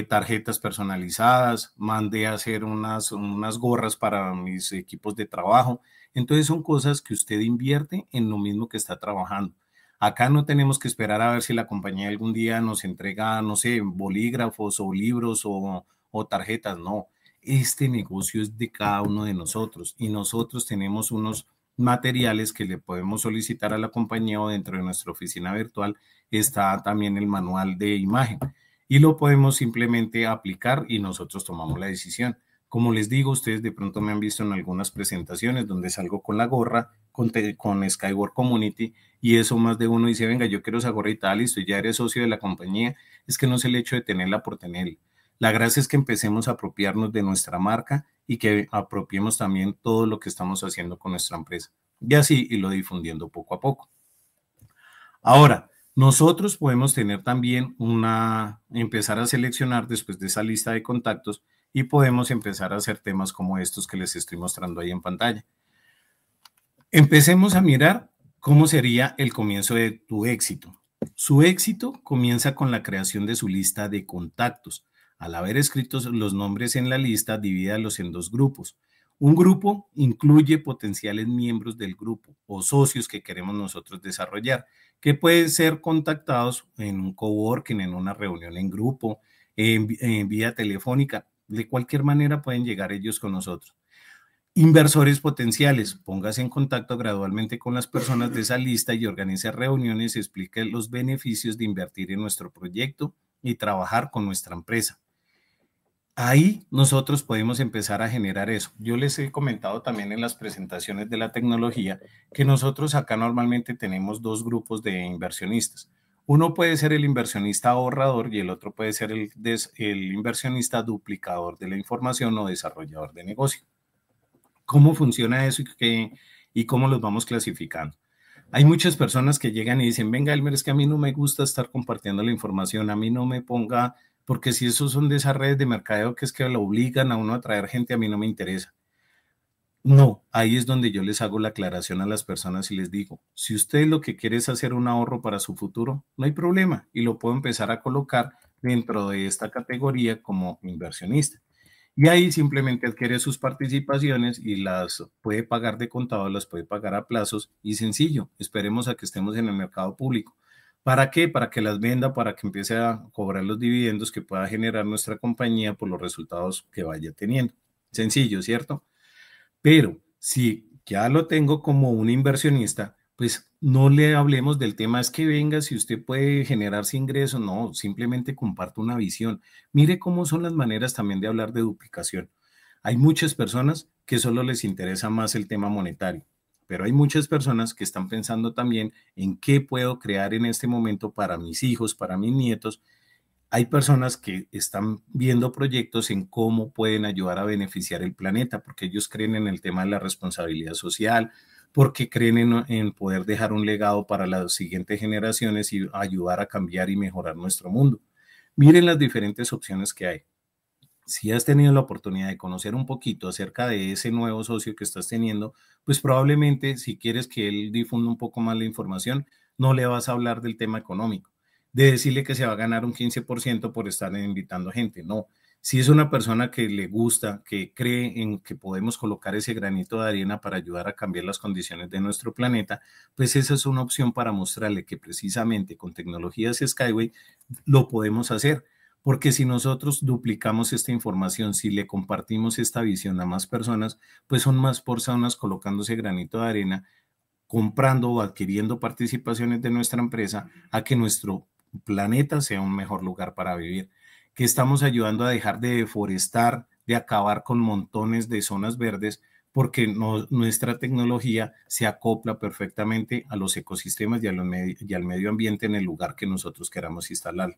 tarjetas personalizadas, mandé a hacer unas, unas gorras para mis equipos de trabajo. Entonces son cosas que usted invierte en lo mismo que está trabajando. Acá no tenemos que esperar a ver si la compañía algún día nos entrega, no sé, bolígrafos o libros o, tarjetas. No, este negocio es de cada uno de nosotros y nosotros tenemos unos materiales que le podemos solicitar a la compañía o dentro de nuestra oficina virtual está también el manual de imagen y lo podemos simplemente aplicar y nosotros tomamos la decisión. Como les digo, ustedes de pronto me han visto en algunas presentaciones donde salgo con la gorra, con, con Skyward Community, y eso más de uno dice, venga, yo quiero esa gorra y tal, listo, ya eres socio de la compañía. Es que no es el hecho de tenerla por tenerla. La gracia es que empecemos a apropiarnos de nuestra marca y que apropiemos también todo lo que estamos haciendo con nuestra empresa. Y así lo difundiendo poco a poco. Ahora, nosotros podemos tener también una, empezar a seleccionar después de esa lista de contactos y podemos empezar a hacer temas como estos que les estoy mostrando ahí en pantalla. Empecemos a mirar cómo sería el comienzo de tu éxito. Su éxito comienza con la creación de su lista de contactos. Al haber escritos los nombres en la lista, divídalos en dos grupos. Un grupo incluye potenciales miembros del grupo o socios que queremos nosotros desarrollar, que pueden ser contactados en un coworking, en una reunión en grupo, en, en vía telefónica. De cualquier manera pueden llegar ellos con nosotros. Inversores potenciales, póngase en contacto gradualmente con las personas de esa lista y organice reuniones y explique los beneficios de invertir en nuestro proyecto y trabajar con nuestra empresa. Ahí nosotros podemos empezar a generar eso. Yo les he comentado también en las presentaciones de la tecnología que nosotros acá normalmente tenemos dos grupos de inversionistas. Uno puede ser el inversionista ahorrador y el otro puede ser el, el inversionista duplicador de la información o desarrollador de negocio. ¿Cómo funciona eso y, y cómo los vamos clasificando? Hay muchas personas que llegan y dicen, venga, Elmer, es que a mí no me gusta estar compartiendo la información, a mí no me ponga porque si esos son de esas redes de mercadeo que es que lo obligan a uno a traer gente, a mí no me interesa. No, ahí es donde yo les hago la aclaración a las personas y les digo, si usted lo que quiere es hacer un ahorro para su futuro, no hay problema y lo puedo empezar a colocar dentro de esta categoría como inversionista. Y ahí simplemente adquiere sus participaciones y las puede pagar de contado, las puede pagar a plazos y sencillo, esperemos a que estemos en el mercado público. ¿Para qué? Para que las venda, para que empiece a cobrar los dividendos que pueda generar nuestra compañía por los resultados que vaya teniendo. Sencillo, ¿cierto? Pero si ya lo tengo como un inversionista, pues no le hablemos del tema, es que venga, si usted puede generarse ingresos, no, simplemente comparto una visión. Mire cómo son las maneras también de hablar de duplicación. Hay muchas personas que solo les interesa más el tema monetario pero hay muchas personas que están pensando también en qué puedo crear en este momento para mis hijos, para mis nietos. Hay personas que están viendo proyectos en cómo pueden ayudar a beneficiar el planeta, porque ellos creen en el tema de la responsabilidad social, porque creen en, poder dejar un legado para las siguientes generaciones y ayudar a cambiar y mejorar nuestro mundo. Miren las diferentes opciones que hay si has tenido la oportunidad de conocer un poquito acerca de ese nuevo socio que estás teniendo, pues probablemente si quieres que él difunda un poco más la información, no le vas a hablar del tema económico, de decirle que se va a ganar un 15% por estar invitando gente. No, si es una persona que le gusta, que cree en que podemos colocar ese granito de arena para ayudar a cambiar las condiciones de nuestro planeta, pues esa es una opción para mostrarle que precisamente con tecnologías Skyway lo podemos hacer porque si nosotros duplicamos esta información, si le compartimos esta visión a más personas, pues son más personas colocándose granito de arena, comprando o adquiriendo participaciones de nuestra empresa a que nuestro planeta sea un mejor lugar para vivir, que estamos ayudando a dejar de deforestar, de acabar con montones de zonas verdes, porque nuestra tecnología se acopla perfectamente a los ecosistemas y, y al medio ambiente en el lugar que nosotros queramos instalar.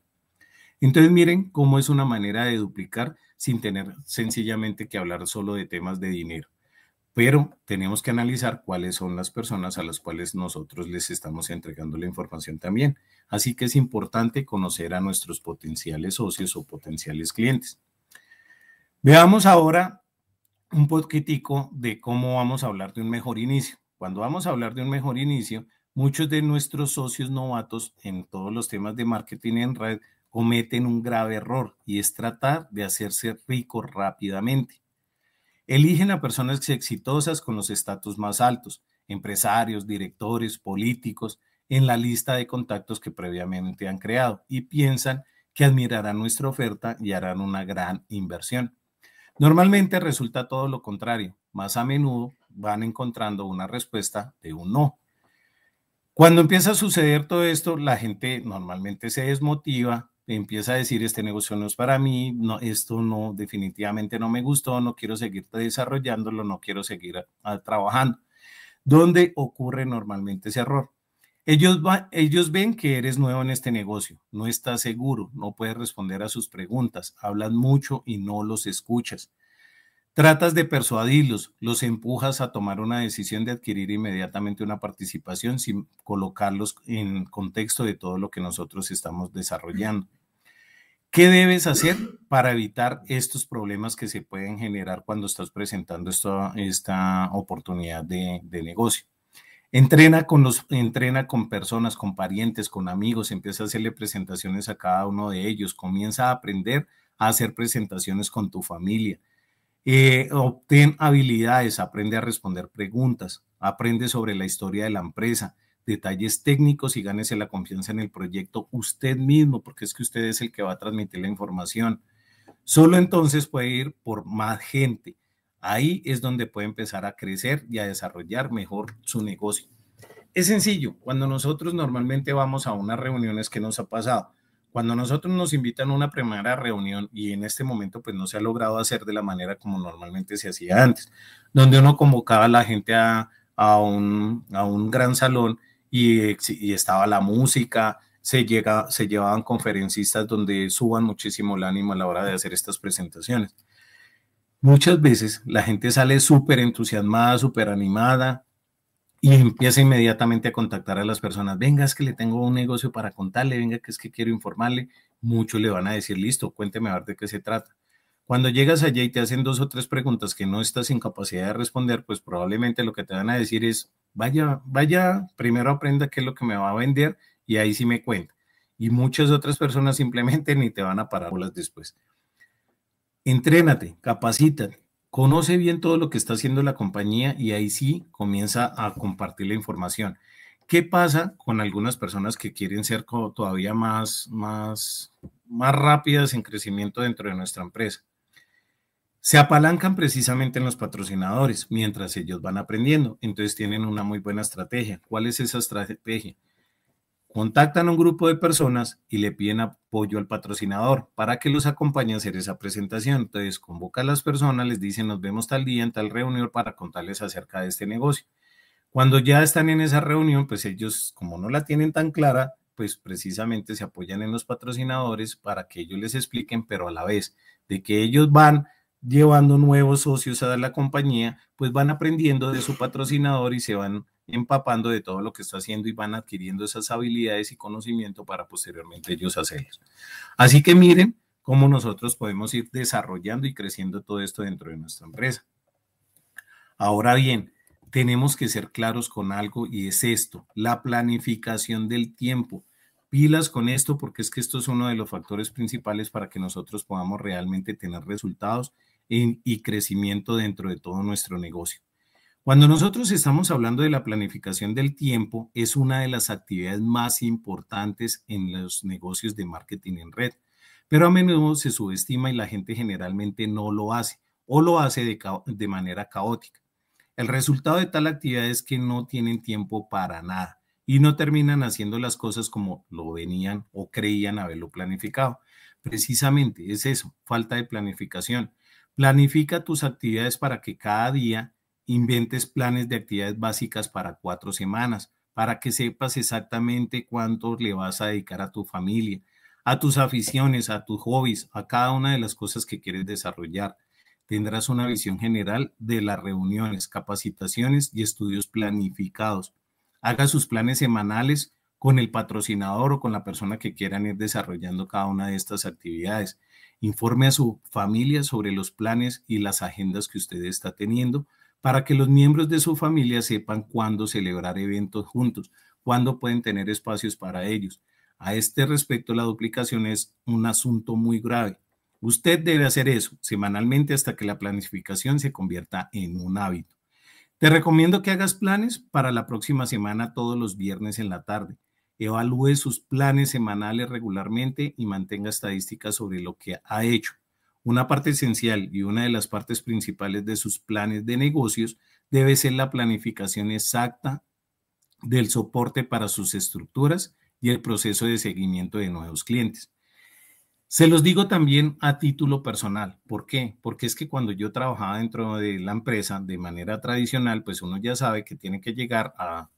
Entonces miren cómo es una manera de duplicar sin tener sencillamente que hablar solo de temas de dinero. Pero tenemos que analizar cuáles son las personas a las cuales nosotros les estamos entregando la información también. Así que es importante conocer a nuestros potenciales socios o potenciales clientes. Veamos ahora un poquitico de cómo vamos a hablar de un mejor inicio. Cuando vamos a hablar de un mejor inicio, muchos de nuestros socios novatos en todos los temas de marketing en red cometen un grave error y es tratar de hacerse rico rápidamente. Eligen a personas exitosas con los estatus más altos, empresarios, directores, políticos, en la lista de contactos que previamente han creado y piensan que admirarán nuestra oferta y harán una gran inversión. Normalmente resulta todo lo contrario, más a menudo van encontrando una respuesta de un no. Cuando empieza a suceder todo esto, la gente normalmente se desmotiva, empieza a decir, este negocio no es para mí, no, esto no, definitivamente no me gustó, no quiero seguir desarrollándolo, no quiero seguir trabajando. ¿Dónde ocurre normalmente ese error? Ellos, ellos ven que eres nuevo en este negocio, no estás seguro, no puedes responder a sus preguntas, hablan mucho y no los escuchas. Tratas de persuadirlos, los empujas a tomar una decisión de adquirir inmediatamente una participación sin colocarlos en contexto de todo lo que nosotros estamos desarrollando. ¿Qué debes hacer para evitar estos problemas que se pueden generar cuando estás presentando esta oportunidad de, de, negocio? Entrena con, los, entrena con personas, con parientes, con amigos, empieza a hacerle presentaciones a cada uno de ellos, comienza a aprender a hacer presentaciones con tu familia, eh, obtén habilidades, aprende a responder preguntas, aprende sobre la historia de la empresa, detalles técnicos y gánese la confianza en el proyecto usted mismo, porque es que usted es el que va a transmitir la información. Solo entonces puede ir por más gente. Ahí es donde puede empezar a crecer y a desarrollar mejor su negocio. Es sencillo, cuando nosotros normalmente vamos a unas reuniones que nos ha pasado, cuando nosotros nos invitan a una primera reunión y en este momento pues no se ha logrado hacer de la manera como normalmente se hacía antes, donde uno convocaba a la gente a, un, gran salón y, estaba la música, se, llega, se llevaban conferencistas donde suban muchísimo el ánimo a la hora de hacer estas presentaciones. Muchas veces la gente sale súper entusiasmada, súper animada, y empieza inmediatamente a contactar a las personas. Venga, es que le tengo un negocio para contarle, venga, que es que quiero informarle. Muchos le van a decir, listo, cuénteme a ver de qué se trata. Cuando llegas allá y te hacen dos o tres preguntas que no estás en capacidad de responder, pues probablemente lo que te van a decir es, vaya, vaya, primero aprenda qué es lo que me va a vender y ahí sí me cuenta. Y muchas otras personas simplemente ni te van a parar bolas después. Entrénate, capacítate, conoce bien todo lo que está haciendo la compañía y ahí sí comienza a compartir la información. ¿Qué pasa con algunas personas que quieren ser todavía más, más, más rápidas en crecimiento dentro de nuestra empresa? Se apalancan precisamente en los patrocinadores mientras ellos van aprendiendo. Entonces tienen una muy buena estrategia. ¿Cuál es esa estrategia? contactan a un grupo de personas y le piden apoyo al patrocinador para que los acompañe a hacer esa presentación. Entonces, convoca a las personas, les dicen, nos vemos tal día en tal reunión para contarles acerca de este negocio. Cuando ya están en esa reunión, pues ellos, como no la tienen tan clara, pues precisamente se apoyan en los patrocinadores para que ellos les expliquen, pero a la vez de que ellos van llevando nuevos socios a la compañía, pues van aprendiendo de su patrocinador y se van empapando de todo lo que está haciendo y van adquiriendo esas habilidades y conocimiento para posteriormente ellos hacerlos. Así que miren cómo nosotros podemos ir desarrollando y creciendo todo esto dentro de nuestra empresa. Ahora bien, tenemos que ser claros con algo y es esto, la planificación del tiempo. Pilas con esto porque es que esto es uno de los factores principales para que nosotros podamos realmente tener resultados y crecimiento dentro de todo nuestro negocio. Cuando nosotros estamos hablando de la planificación del tiempo, es una de las actividades más importantes en los negocios de marketing en red, pero a menudo se subestima y la gente generalmente no lo hace o lo hace de, de manera caótica. El resultado de tal actividad es que no tienen tiempo para nada y no terminan haciendo las cosas como lo venían o creían haberlo planificado. Precisamente es eso, falta de planificación. Planifica tus actividades para que cada día inventes planes de actividades básicas para cuatro semanas, para que sepas exactamente cuánto le vas a dedicar a tu familia, a tus aficiones, a tus hobbies, a cada una de las cosas que quieres desarrollar. Tendrás una visión general de las reuniones, capacitaciones y estudios planificados. Haga sus planes semanales con el patrocinador o con la persona que quieran ir desarrollando cada una de estas actividades. Informe a su familia sobre los planes y las agendas que usted está teniendo para que los miembros de su familia sepan cuándo celebrar eventos juntos, cuándo pueden tener espacios para ellos. A este respecto, la duplicación es un asunto muy grave. Usted debe hacer eso semanalmente hasta que la planificación se convierta en un hábito. Te recomiendo que hagas planes para la próxima semana todos los viernes en la tarde. Evalúe sus planes semanales regularmente y mantenga estadísticas sobre lo que ha hecho. Una parte esencial y una de las partes principales de sus planes de negocios debe ser la planificación exacta del soporte para sus estructuras y el proceso de seguimiento de nuevos clientes. Se los digo también a título personal. ¿Por qué? Porque es que cuando yo trabajaba dentro de la empresa de manera tradicional, pues uno ya sabe que tiene que llegar a,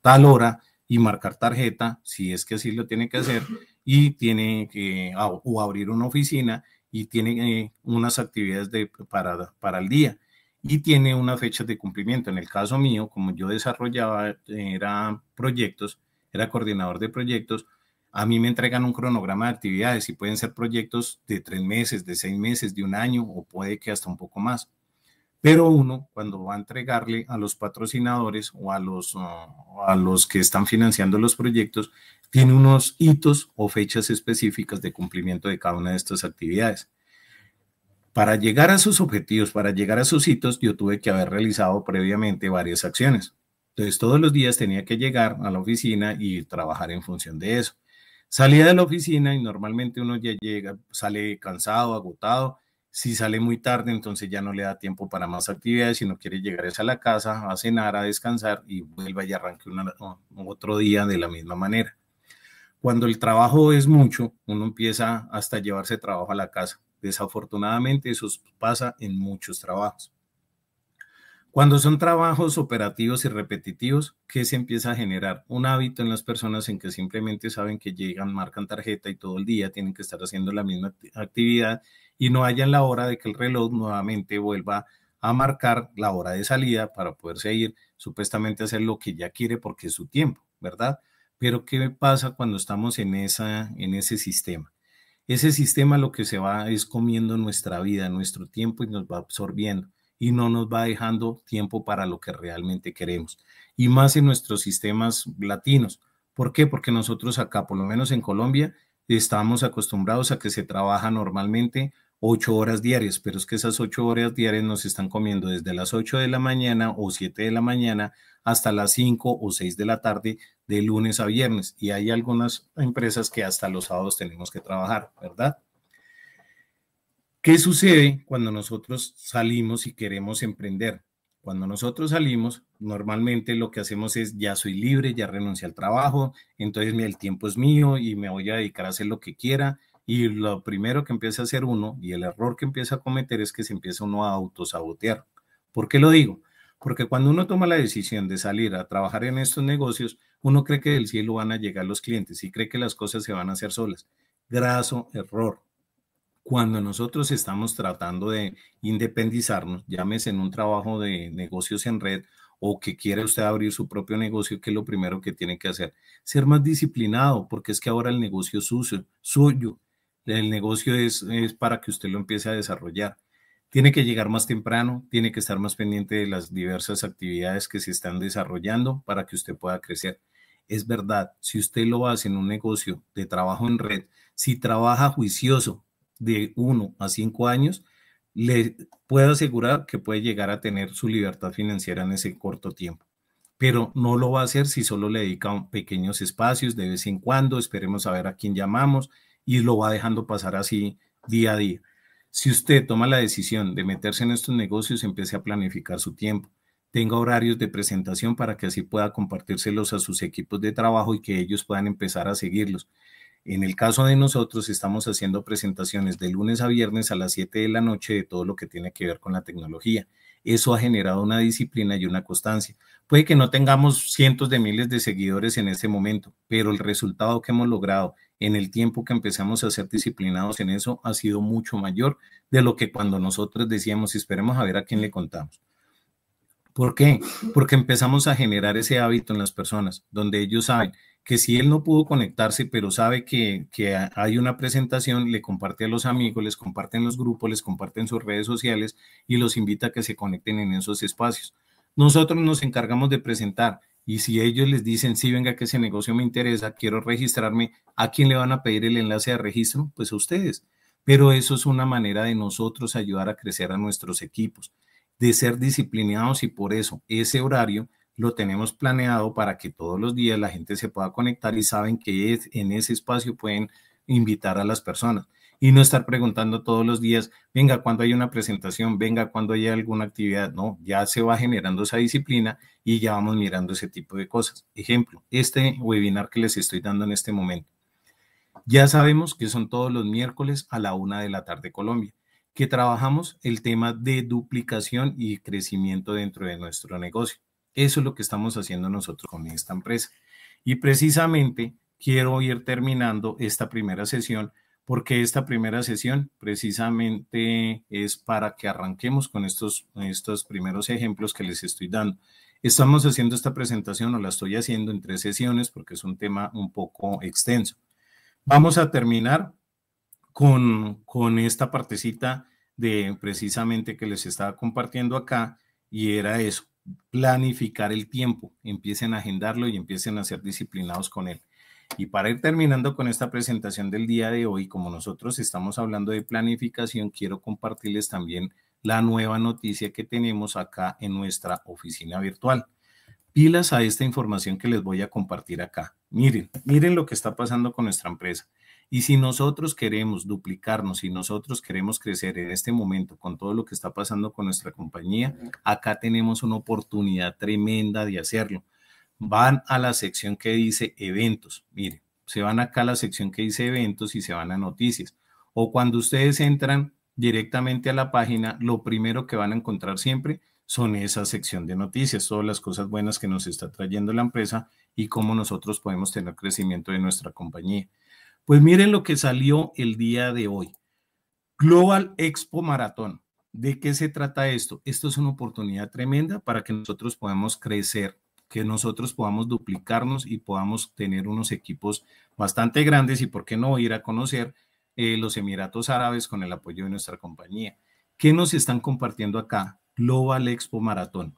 tal hora y marcar tarjeta, si es que así lo tiene que hacer, y tiene que o abrir una oficina y tiene eh, unas actividades de, para, para el día y tiene una fecha de cumplimiento. En el caso mío, como yo desarrollaba, era proyectos, era coordinador de proyectos, a mí me entregan un cronograma de actividades y pueden ser proyectos de tres meses, de seis meses, de un año o puede que hasta un poco más. Pero uno, cuando va a entregarle a los patrocinadores o a los, uh, a los que están financiando los proyectos, tiene unos hitos o fechas específicas de cumplimiento de cada una de estas actividades. Para llegar a sus objetivos, para llegar a sus hitos, yo tuve que haber realizado previamente varias acciones. Entonces, todos los días tenía que llegar a la oficina y trabajar en función de eso. Salía de la oficina y normalmente uno ya llega, sale cansado, agotado. Si sale muy tarde, entonces ya no le da tiempo para más actividades, sino quiere llegar a la casa, a cenar, a descansar y vuelva y arranque otro día de la misma manera. Cuando el trabajo es mucho, uno empieza hasta llevarse trabajo a la casa. Desafortunadamente eso pasa en muchos trabajos. Cuando son trabajos operativos y repetitivos, ¿qué se empieza a generar? Un hábito en las personas en que simplemente saben que llegan, marcan tarjeta y todo el día tienen que estar haciendo la misma actividad y no hayan la hora de que el reloj nuevamente vuelva a marcar la hora de salida para poderse ir supuestamente hacer lo que ya quiere porque es su tiempo, ¿verdad? Pero ¿qué pasa cuando estamos en, esa, en ese sistema? Ese sistema lo que se va es comiendo nuestra vida, nuestro tiempo y nos va absorbiendo y no nos va dejando tiempo para lo que realmente queremos. Y más en nuestros sistemas latinos. ¿Por qué? Porque nosotros acá, por lo menos en Colombia, estamos acostumbrados a que se trabaja normalmente ocho horas diarias, pero es que esas ocho horas diarias nos están comiendo desde las ocho de la mañana o siete de la mañana hasta las cinco o seis de la tarde de lunes a viernes. Y hay algunas empresas que hasta los sábados tenemos que trabajar, ¿verdad? ¿Qué sucede cuando nosotros salimos y queremos emprender? Cuando nosotros salimos, normalmente lo que hacemos es ya soy libre, ya renuncié al trabajo, entonces el tiempo es mío y me voy a dedicar a hacer lo que quiera. Y lo primero que empieza a hacer uno y el error que empieza a cometer es que se empieza uno a autosabotear. ¿Por qué lo digo? Porque cuando uno toma la decisión de salir a trabajar en estos negocios, uno cree que del cielo van a llegar los clientes y cree que las cosas se van a hacer solas. Graso error cuando nosotros estamos tratando de independizarnos, llámese en un trabajo de negocios en red o que quiere usted abrir su propio negocio, ¿qué es lo primero que tiene que hacer? Ser más disciplinado, porque es que ahora el negocio es suyo, suyo. El negocio es, es para que usted lo empiece a desarrollar. Tiene que llegar más temprano, tiene que estar más pendiente de las diversas actividades que se están desarrollando para que usted pueda crecer. Es verdad, si usted lo hace en un negocio de trabajo en red, si trabaja juicioso, de uno a cinco años, le puedo asegurar que puede llegar a tener su libertad financiera en ese corto tiempo. Pero no lo va a hacer si solo le dedica pequeños espacios de vez en cuando, esperemos a ver a quién llamamos y lo va dejando pasar así día a día. Si usted toma la decisión de meterse en estos negocios, empiece a planificar su tiempo. Tenga horarios de presentación para que así pueda compartírselos a sus equipos de trabajo y que ellos puedan empezar a seguirlos. En el caso de nosotros, estamos haciendo presentaciones de lunes a viernes a las 7 de la noche de todo lo que tiene que ver con la tecnología. Eso ha generado una disciplina y una constancia. Puede que no tengamos cientos de miles de seguidores en este momento, pero el resultado que hemos logrado en el tiempo que empezamos a ser disciplinados en eso ha sido mucho mayor de lo que cuando nosotros decíamos, esperemos a ver a quién le contamos. ¿Por qué? Porque empezamos a generar ese hábito en las personas, donde ellos saben, que si él no pudo conectarse, pero sabe que, hay una presentación, le comparte a los amigos, les comparte en los grupos, les comparte en sus redes sociales y los invita a que se conecten en esos espacios. Nosotros nos encargamos de presentar y si ellos les dicen, sí, venga, que ese negocio me interesa, quiero registrarme, ¿a quién le van a pedir el enlace de registro? Pues a ustedes. Pero eso es una manera de nosotros ayudar a crecer a nuestros equipos, de ser disciplinados y por eso ese horario lo tenemos planeado para que todos los días la gente se pueda conectar y saben que en ese espacio pueden invitar a las personas y no estar preguntando todos los días, venga, cuando hay una presentación, venga, cuando hay alguna actividad. No, ya se va generando esa disciplina y ya vamos mirando ese tipo de cosas. Ejemplo, este webinar que les estoy dando en este momento. Ya sabemos que son todos los miércoles a la una de la tarde Colombia, que trabajamos el tema de duplicación y crecimiento dentro de nuestro negocio. Eso es lo que estamos haciendo nosotros con esta empresa. Y precisamente quiero ir terminando esta primera sesión porque esta primera sesión precisamente es para que arranquemos con estos, estos primeros ejemplos que les estoy dando. Estamos haciendo esta presentación o la estoy haciendo en tres sesiones porque es un tema un poco extenso. Vamos a terminar con, con esta partecita de precisamente que les estaba compartiendo acá y era eso, planificar el tiempo, empiecen a agendarlo y empiecen a ser disciplinados con él. Y para ir terminando con esta presentación del día de hoy, como nosotros estamos hablando de planificación, quiero compartirles también la nueva noticia que tenemos acá en nuestra oficina virtual. Pilas a esta información que les voy a compartir acá. Miren, miren lo que está pasando con nuestra empresa. Y si nosotros queremos duplicarnos, si nosotros queremos crecer en este momento con todo lo que está pasando con nuestra compañía, acá tenemos una oportunidad tremenda de hacerlo. Van a la sección que dice eventos. Miren, se van acá a la sección que dice eventos y se van a noticias. O cuando ustedes entran directamente a la página, lo primero que van a encontrar siempre son esa sección de noticias, todas las cosas buenas que nos está trayendo la empresa y cómo nosotros podemos tener crecimiento de nuestra compañía. Pues miren lo que salió el día de hoy. Global Expo Maratón. ¿De qué se trata esto? Esto es una oportunidad tremenda para que nosotros podamos crecer, que nosotros podamos duplicarnos y podamos tener unos equipos bastante grandes y, ¿por qué no ir a conocer eh, los Emiratos Árabes con el apoyo de nuestra compañía? ¿Qué nos están compartiendo acá? Global Expo Maratón.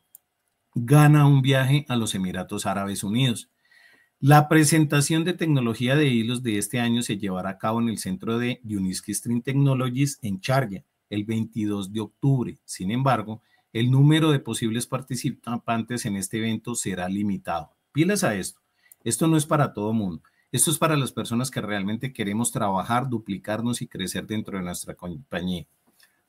Gana un viaje a los Emiratos Árabes Unidos. La presentación de tecnología de hilos de este año se llevará a cabo en el centro de Uniski String Technologies en Charya el 22 de octubre. Sin embargo, el número de posibles participantes en este evento será limitado. Pilas a esto. Esto no es para todo mundo. Esto es para las personas que realmente queremos trabajar, duplicarnos y crecer dentro de nuestra compañía.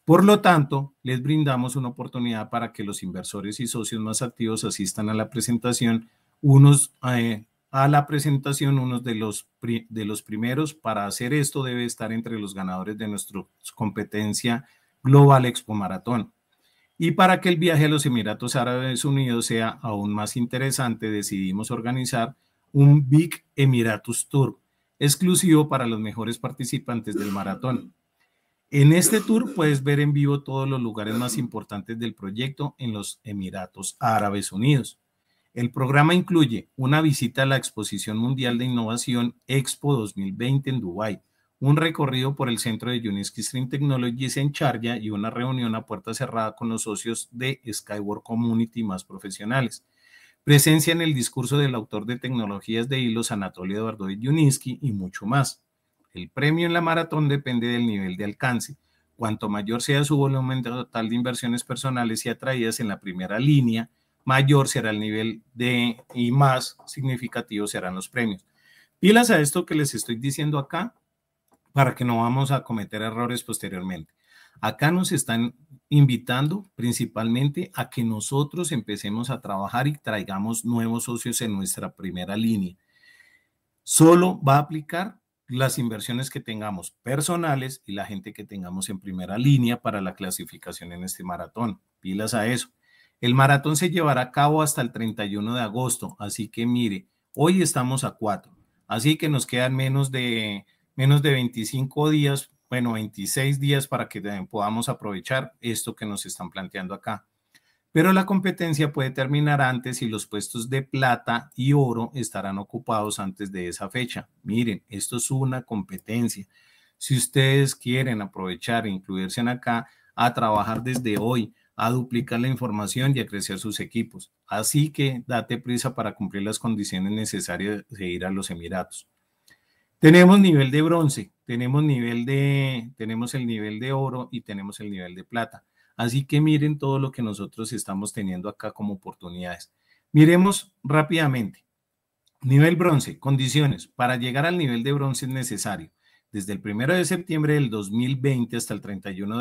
Por lo tanto, les brindamos una oportunidad para que los inversores y socios más activos asistan a la presentación, unos eh, a la presentación, uno de los, de los primeros para hacer esto debe estar entre los ganadores de nuestra competencia Global Expo Maratón. Y para que el viaje a los Emiratos Árabes Unidos sea aún más interesante, decidimos organizar un Big Emiratus Tour exclusivo para los mejores participantes del maratón. En este tour puedes ver en vivo todos los lugares más importantes del proyecto en los Emiratos Árabes Unidos. El programa incluye una visita a la Exposición Mundial de Innovación Expo 2020 en Dubái, un recorrido por el centro de Uniski String Technologies en Charya y una reunión a puerta cerrada con los socios de Skyward Community más profesionales. Presencia en el discurso del autor de tecnologías de hilos Anatoly Eduardo de Uniski y mucho más. El premio en la maratón depende del nivel de alcance. Cuanto mayor sea su volumen total de inversiones personales y atraídas en la primera línea, mayor será el nivel de y más significativos serán los premios. Pilas a esto que les estoy diciendo acá para que no vamos a cometer errores posteriormente. Acá nos están invitando principalmente a que nosotros empecemos a trabajar y traigamos nuevos socios en nuestra primera línea. Solo va a aplicar las inversiones que tengamos personales y la gente que tengamos en primera línea para la clasificación en este maratón. Pilas a eso. El maratón se llevará a cabo hasta el 31 de agosto, así que mire, hoy estamos a 4, así que nos quedan menos de, menos de 25 días, bueno, 26 días para que podamos aprovechar esto que nos están planteando acá pero la competencia puede terminar antes y los puestos de plata y oro estarán ocupados antes de esa fecha. Miren, esto es una competencia. Si ustedes quieren aprovechar e incluirse en acá a trabajar desde hoy, a duplicar la información y a crecer sus equipos. Así que date prisa para cumplir las condiciones necesarias de ir a los Emiratos. Tenemos nivel de bronce, tenemos nivel de tenemos el nivel de oro y tenemos el nivel de plata. Así que miren todo lo que nosotros estamos teniendo acá como oportunidades. Miremos rápidamente. Nivel bronce, condiciones. Para llegar al nivel de bronce es necesario, desde el 1 de septiembre del 2020 hasta el 31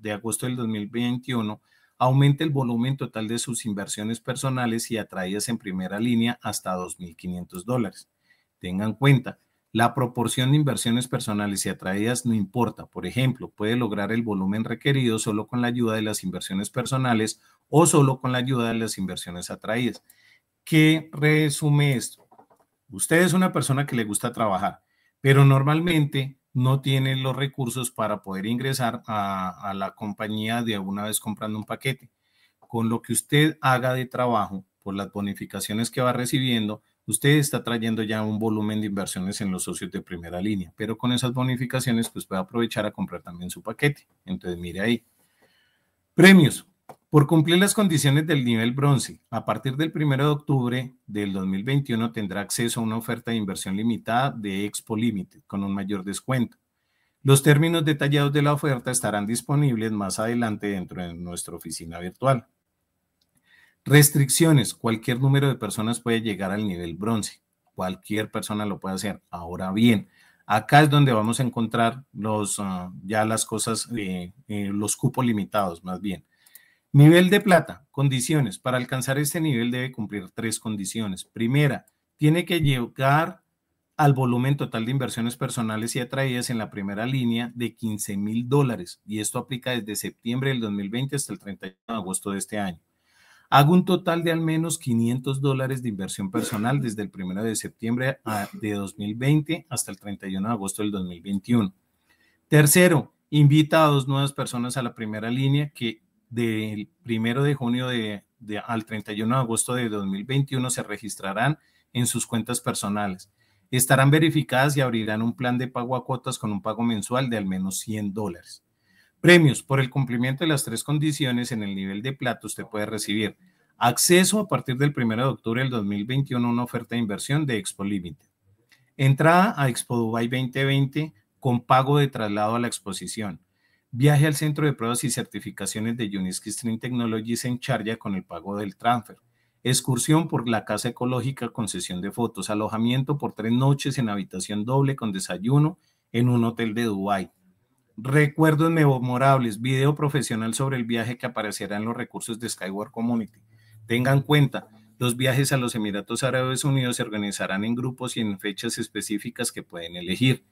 de agosto del 2021, aumente el volumen total de sus inversiones personales y atraídas en primera línea hasta 2.500 dólares. Tengan cuenta, La proporción de inversiones personales y atraídas no importa. Por ejemplo, puede lograr el volumen requerido solo con la ayuda de las inversiones personales o solo con la ayuda de las inversiones atraídas. ¿Qué resume esto? Usted es una persona que le gusta trabajar, pero normalmente no tiene los recursos para poder ingresar a, a la compañía de una vez comprando un paquete. Con lo que usted haga de trabajo, por las bonificaciones que va recibiendo, usted está trayendo ya un volumen de inversiones en los socios de primera línea, pero con esas bonificaciones pues puede aprovechar a comprar también su paquete. Entonces mire ahí. Premios. Por cumplir las condiciones del nivel bronce, a partir del 1 de octubre del 2021 tendrá acceso a una oferta de inversión limitada de Expo Limited con un mayor descuento. Los términos detallados de la oferta estarán disponibles más adelante dentro de nuestra oficina virtual. Restricciones. Cualquier número de personas puede llegar al nivel bronce. Cualquier persona lo puede hacer. Ahora bien, acá es donde vamos a encontrar los, ah, ya las cosas, eh, los cupos limitados más bien. Nivel de plata. Condiciones. Para alcanzar este nivel debe cumplir tres condiciones. Primera, tiene que llegar al volumen total de inversiones personales y atraídas en la primera línea de 15 mil dólares. Y esto aplica desde septiembre del 2020 hasta el 31 de agosto de este año. Hago un total de al menos 500 dólares de inversión personal desde el 1 de septiembre de 2020 hasta el 31 de agosto del 2021. Tercero, invita a dos nuevas personas a la primera línea que del 1 de junio de, al 31 de agosto de 2021 se registrarán en sus cuentas personales. Estarán verificadas y abrirán un plan de pago a cuotas con un pago mensual de al menos 100 dólares. Premios. Por el cumplimiento de las tres condiciones en el nivel de plata, usted puede recibir acceso a partir del 1 de octubre del 2021 a una oferta de inversión de Expo Limited. Entrada a Expo Dubai 2020 con pago de traslado a la exposición. Viaje al centro de pruebas y certificaciones de Uniski Stream Technologies en Charja con el pago del transfer. Excursión por la casa ecológica con sesión de fotos. Alojamiento por tres noches en habitación doble con desayuno en un hotel de Dubai Recuerdos memorables, video profesional sobre el viaje que aparecerá en los recursos de Skyward Community. Tengan cuenta, los viajes a los Emiratos Árabes Unidos se organizarán en grupos y en fechas específicas que pueden elegir.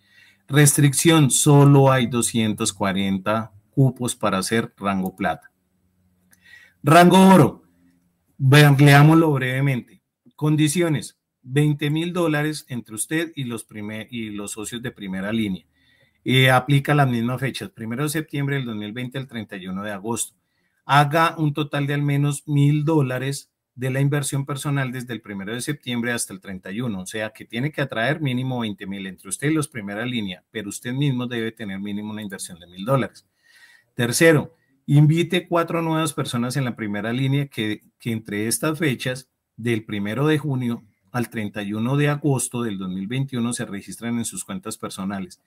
Restricción, solo hay 240 cupos para hacer rango plata. Rango oro, vean, leámoslo brevemente. Condiciones, 20 mil dólares entre usted y los, y los socios de primera línea y aplica las mismas fechas, 1 de septiembre del 2020 al 31 de agosto. Haga un total de al menos mil dólares de la inversión personal desde el 1 de septiembre hasta el 31, o sea que tiene que atraer mínimo 20 mil entre usted y los primera línea, pero usted mismo debe tener mínimo una inversión de mil dólares. Tercero, invite cuatro nuevas personas en la primera línea que, que entre estas fechas, del 1 de junio al 31 de agosto del 2021, se registran en sus cuentas personales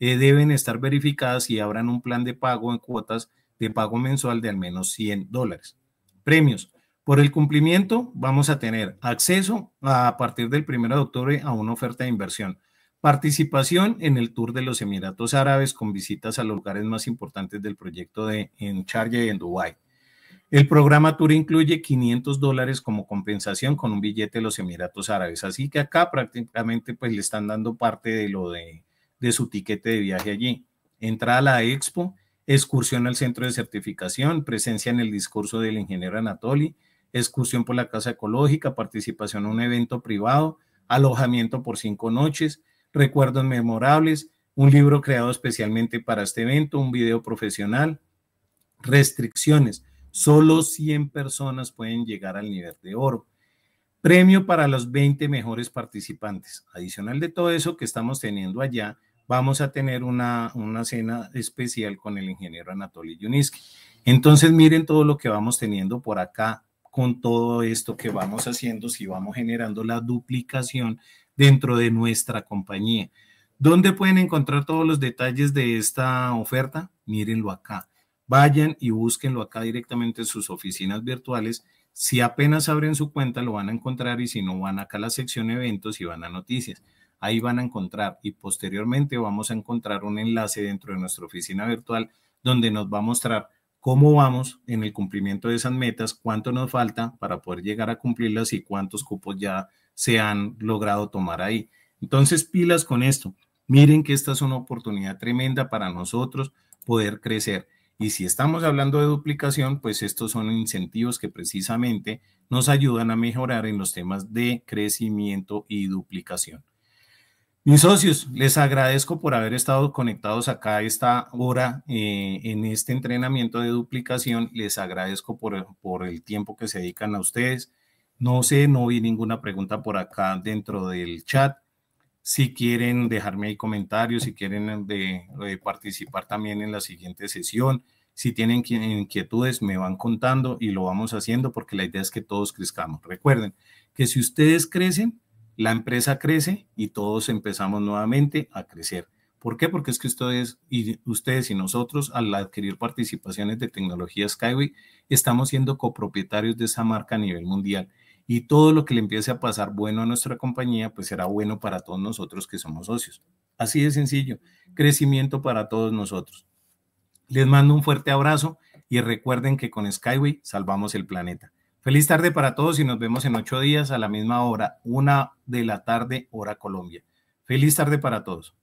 eh, deben estar verificadas y abran un plan de pago en cuotas de pago mensual de al menos 100 dólares. Premios. Por el cumplimiento vamos a tener acceso a, partir del 1 de octubre a una oferta de inversión. Participación en el Tour de los Emiratos Árabes con visitas a los lugares más importantes del proyecto de, en Sharjah y en Dubái. El programa Tour incluye 500 dólares como compensación con un billete de los Emiratos Árabes. Así que acá prácticamente pues le están dando parte de lo de de su tiquete de viaje allí. Entrada a la expo, excursión al centro de certificación, presencia en el discurso del ingeniero Anatoli, excursión por la casa ecológica, participación en un evento privado, alojamiento por cinco noches, recuerdos memorables, un libro creado especialmente para este evento, un video profesional, restricciones. Solo 100 personas pueden llegar al nivel de oro. Premio para los 20 mejores participantes. Adicional de todo eso que estamos teniendo allá, vamos a tener una, una cena especial con el ingeniero Anatoly Yuniski. Entonces, miren todo lo que vamos teniendo por acá con todo esto que vamos haciendo, si vamos generando la duplicación dentro de nuestra compañía. ¿Dónde pueden encontrar todos los detalles de esta oferta? Mírenlo acá. Vayan y búsquenlo acá directamente en sus oficinas virtuales. Si apenas abren su cuenta, lo van a encontrar y si no, van acá a la sección eventos y van a noticias ahí van a encontrar y posteriormente vamos a encontrar un enlace dentro de nuestra oficina virtual donde nos va a mostrar cómo vamos en el cumplimiento de esas metas, cuánto nos falta para poder llegar a cumplirlas y cuántos cupos ya se han logrado tomar ahí. Entonces, pilas con esto. Miren que esta es una oportunidad tremenda para nosotros poder crecer. Y si estamos hablando de duplicación, pues estos son incentivos que precisamente nos ayudan a mejorar en los temas de crecimiento y duplicación. Mis socios, les agradezco por haber estado conectados acá a esta hora eh, en este entrenamiento de duplicación. Les agradezco por, por el tiempo que se dedican a ustedes. No sé, no vi ninguna pregunta por acá dentro del chat. Si quieren dejarme ahí comentarios, si quieren de, participar también en la siguiente sesión, si tienen inquietudes, me van contando y lo vamos haciendo porque la idea es que todos crezcamos. Recuerden que si ustedes crecen, la empresa crece y todos empezamos nuevamente a crecer. ¿Por qué? Porque es que ustedes y, ustedes y nosotros, al adquirir participaciones de tecnología Skyway, estamos siendo copropietarios de esa marca a nivel mundial y todo lo que le empiece a pasar bueno a nuestra compañía, pues será bueno para todos nosotros que somos socios. Así de sencillo, crecimiento para todos nosotros. Les mando un fuerte abrazo y recuerden que con Skyway salvamos el planeta. Feliz tarde para todos y nos vemos en ocho días a la misma hora, una de la tarde, hora Colombia. Feliz tarde para todos.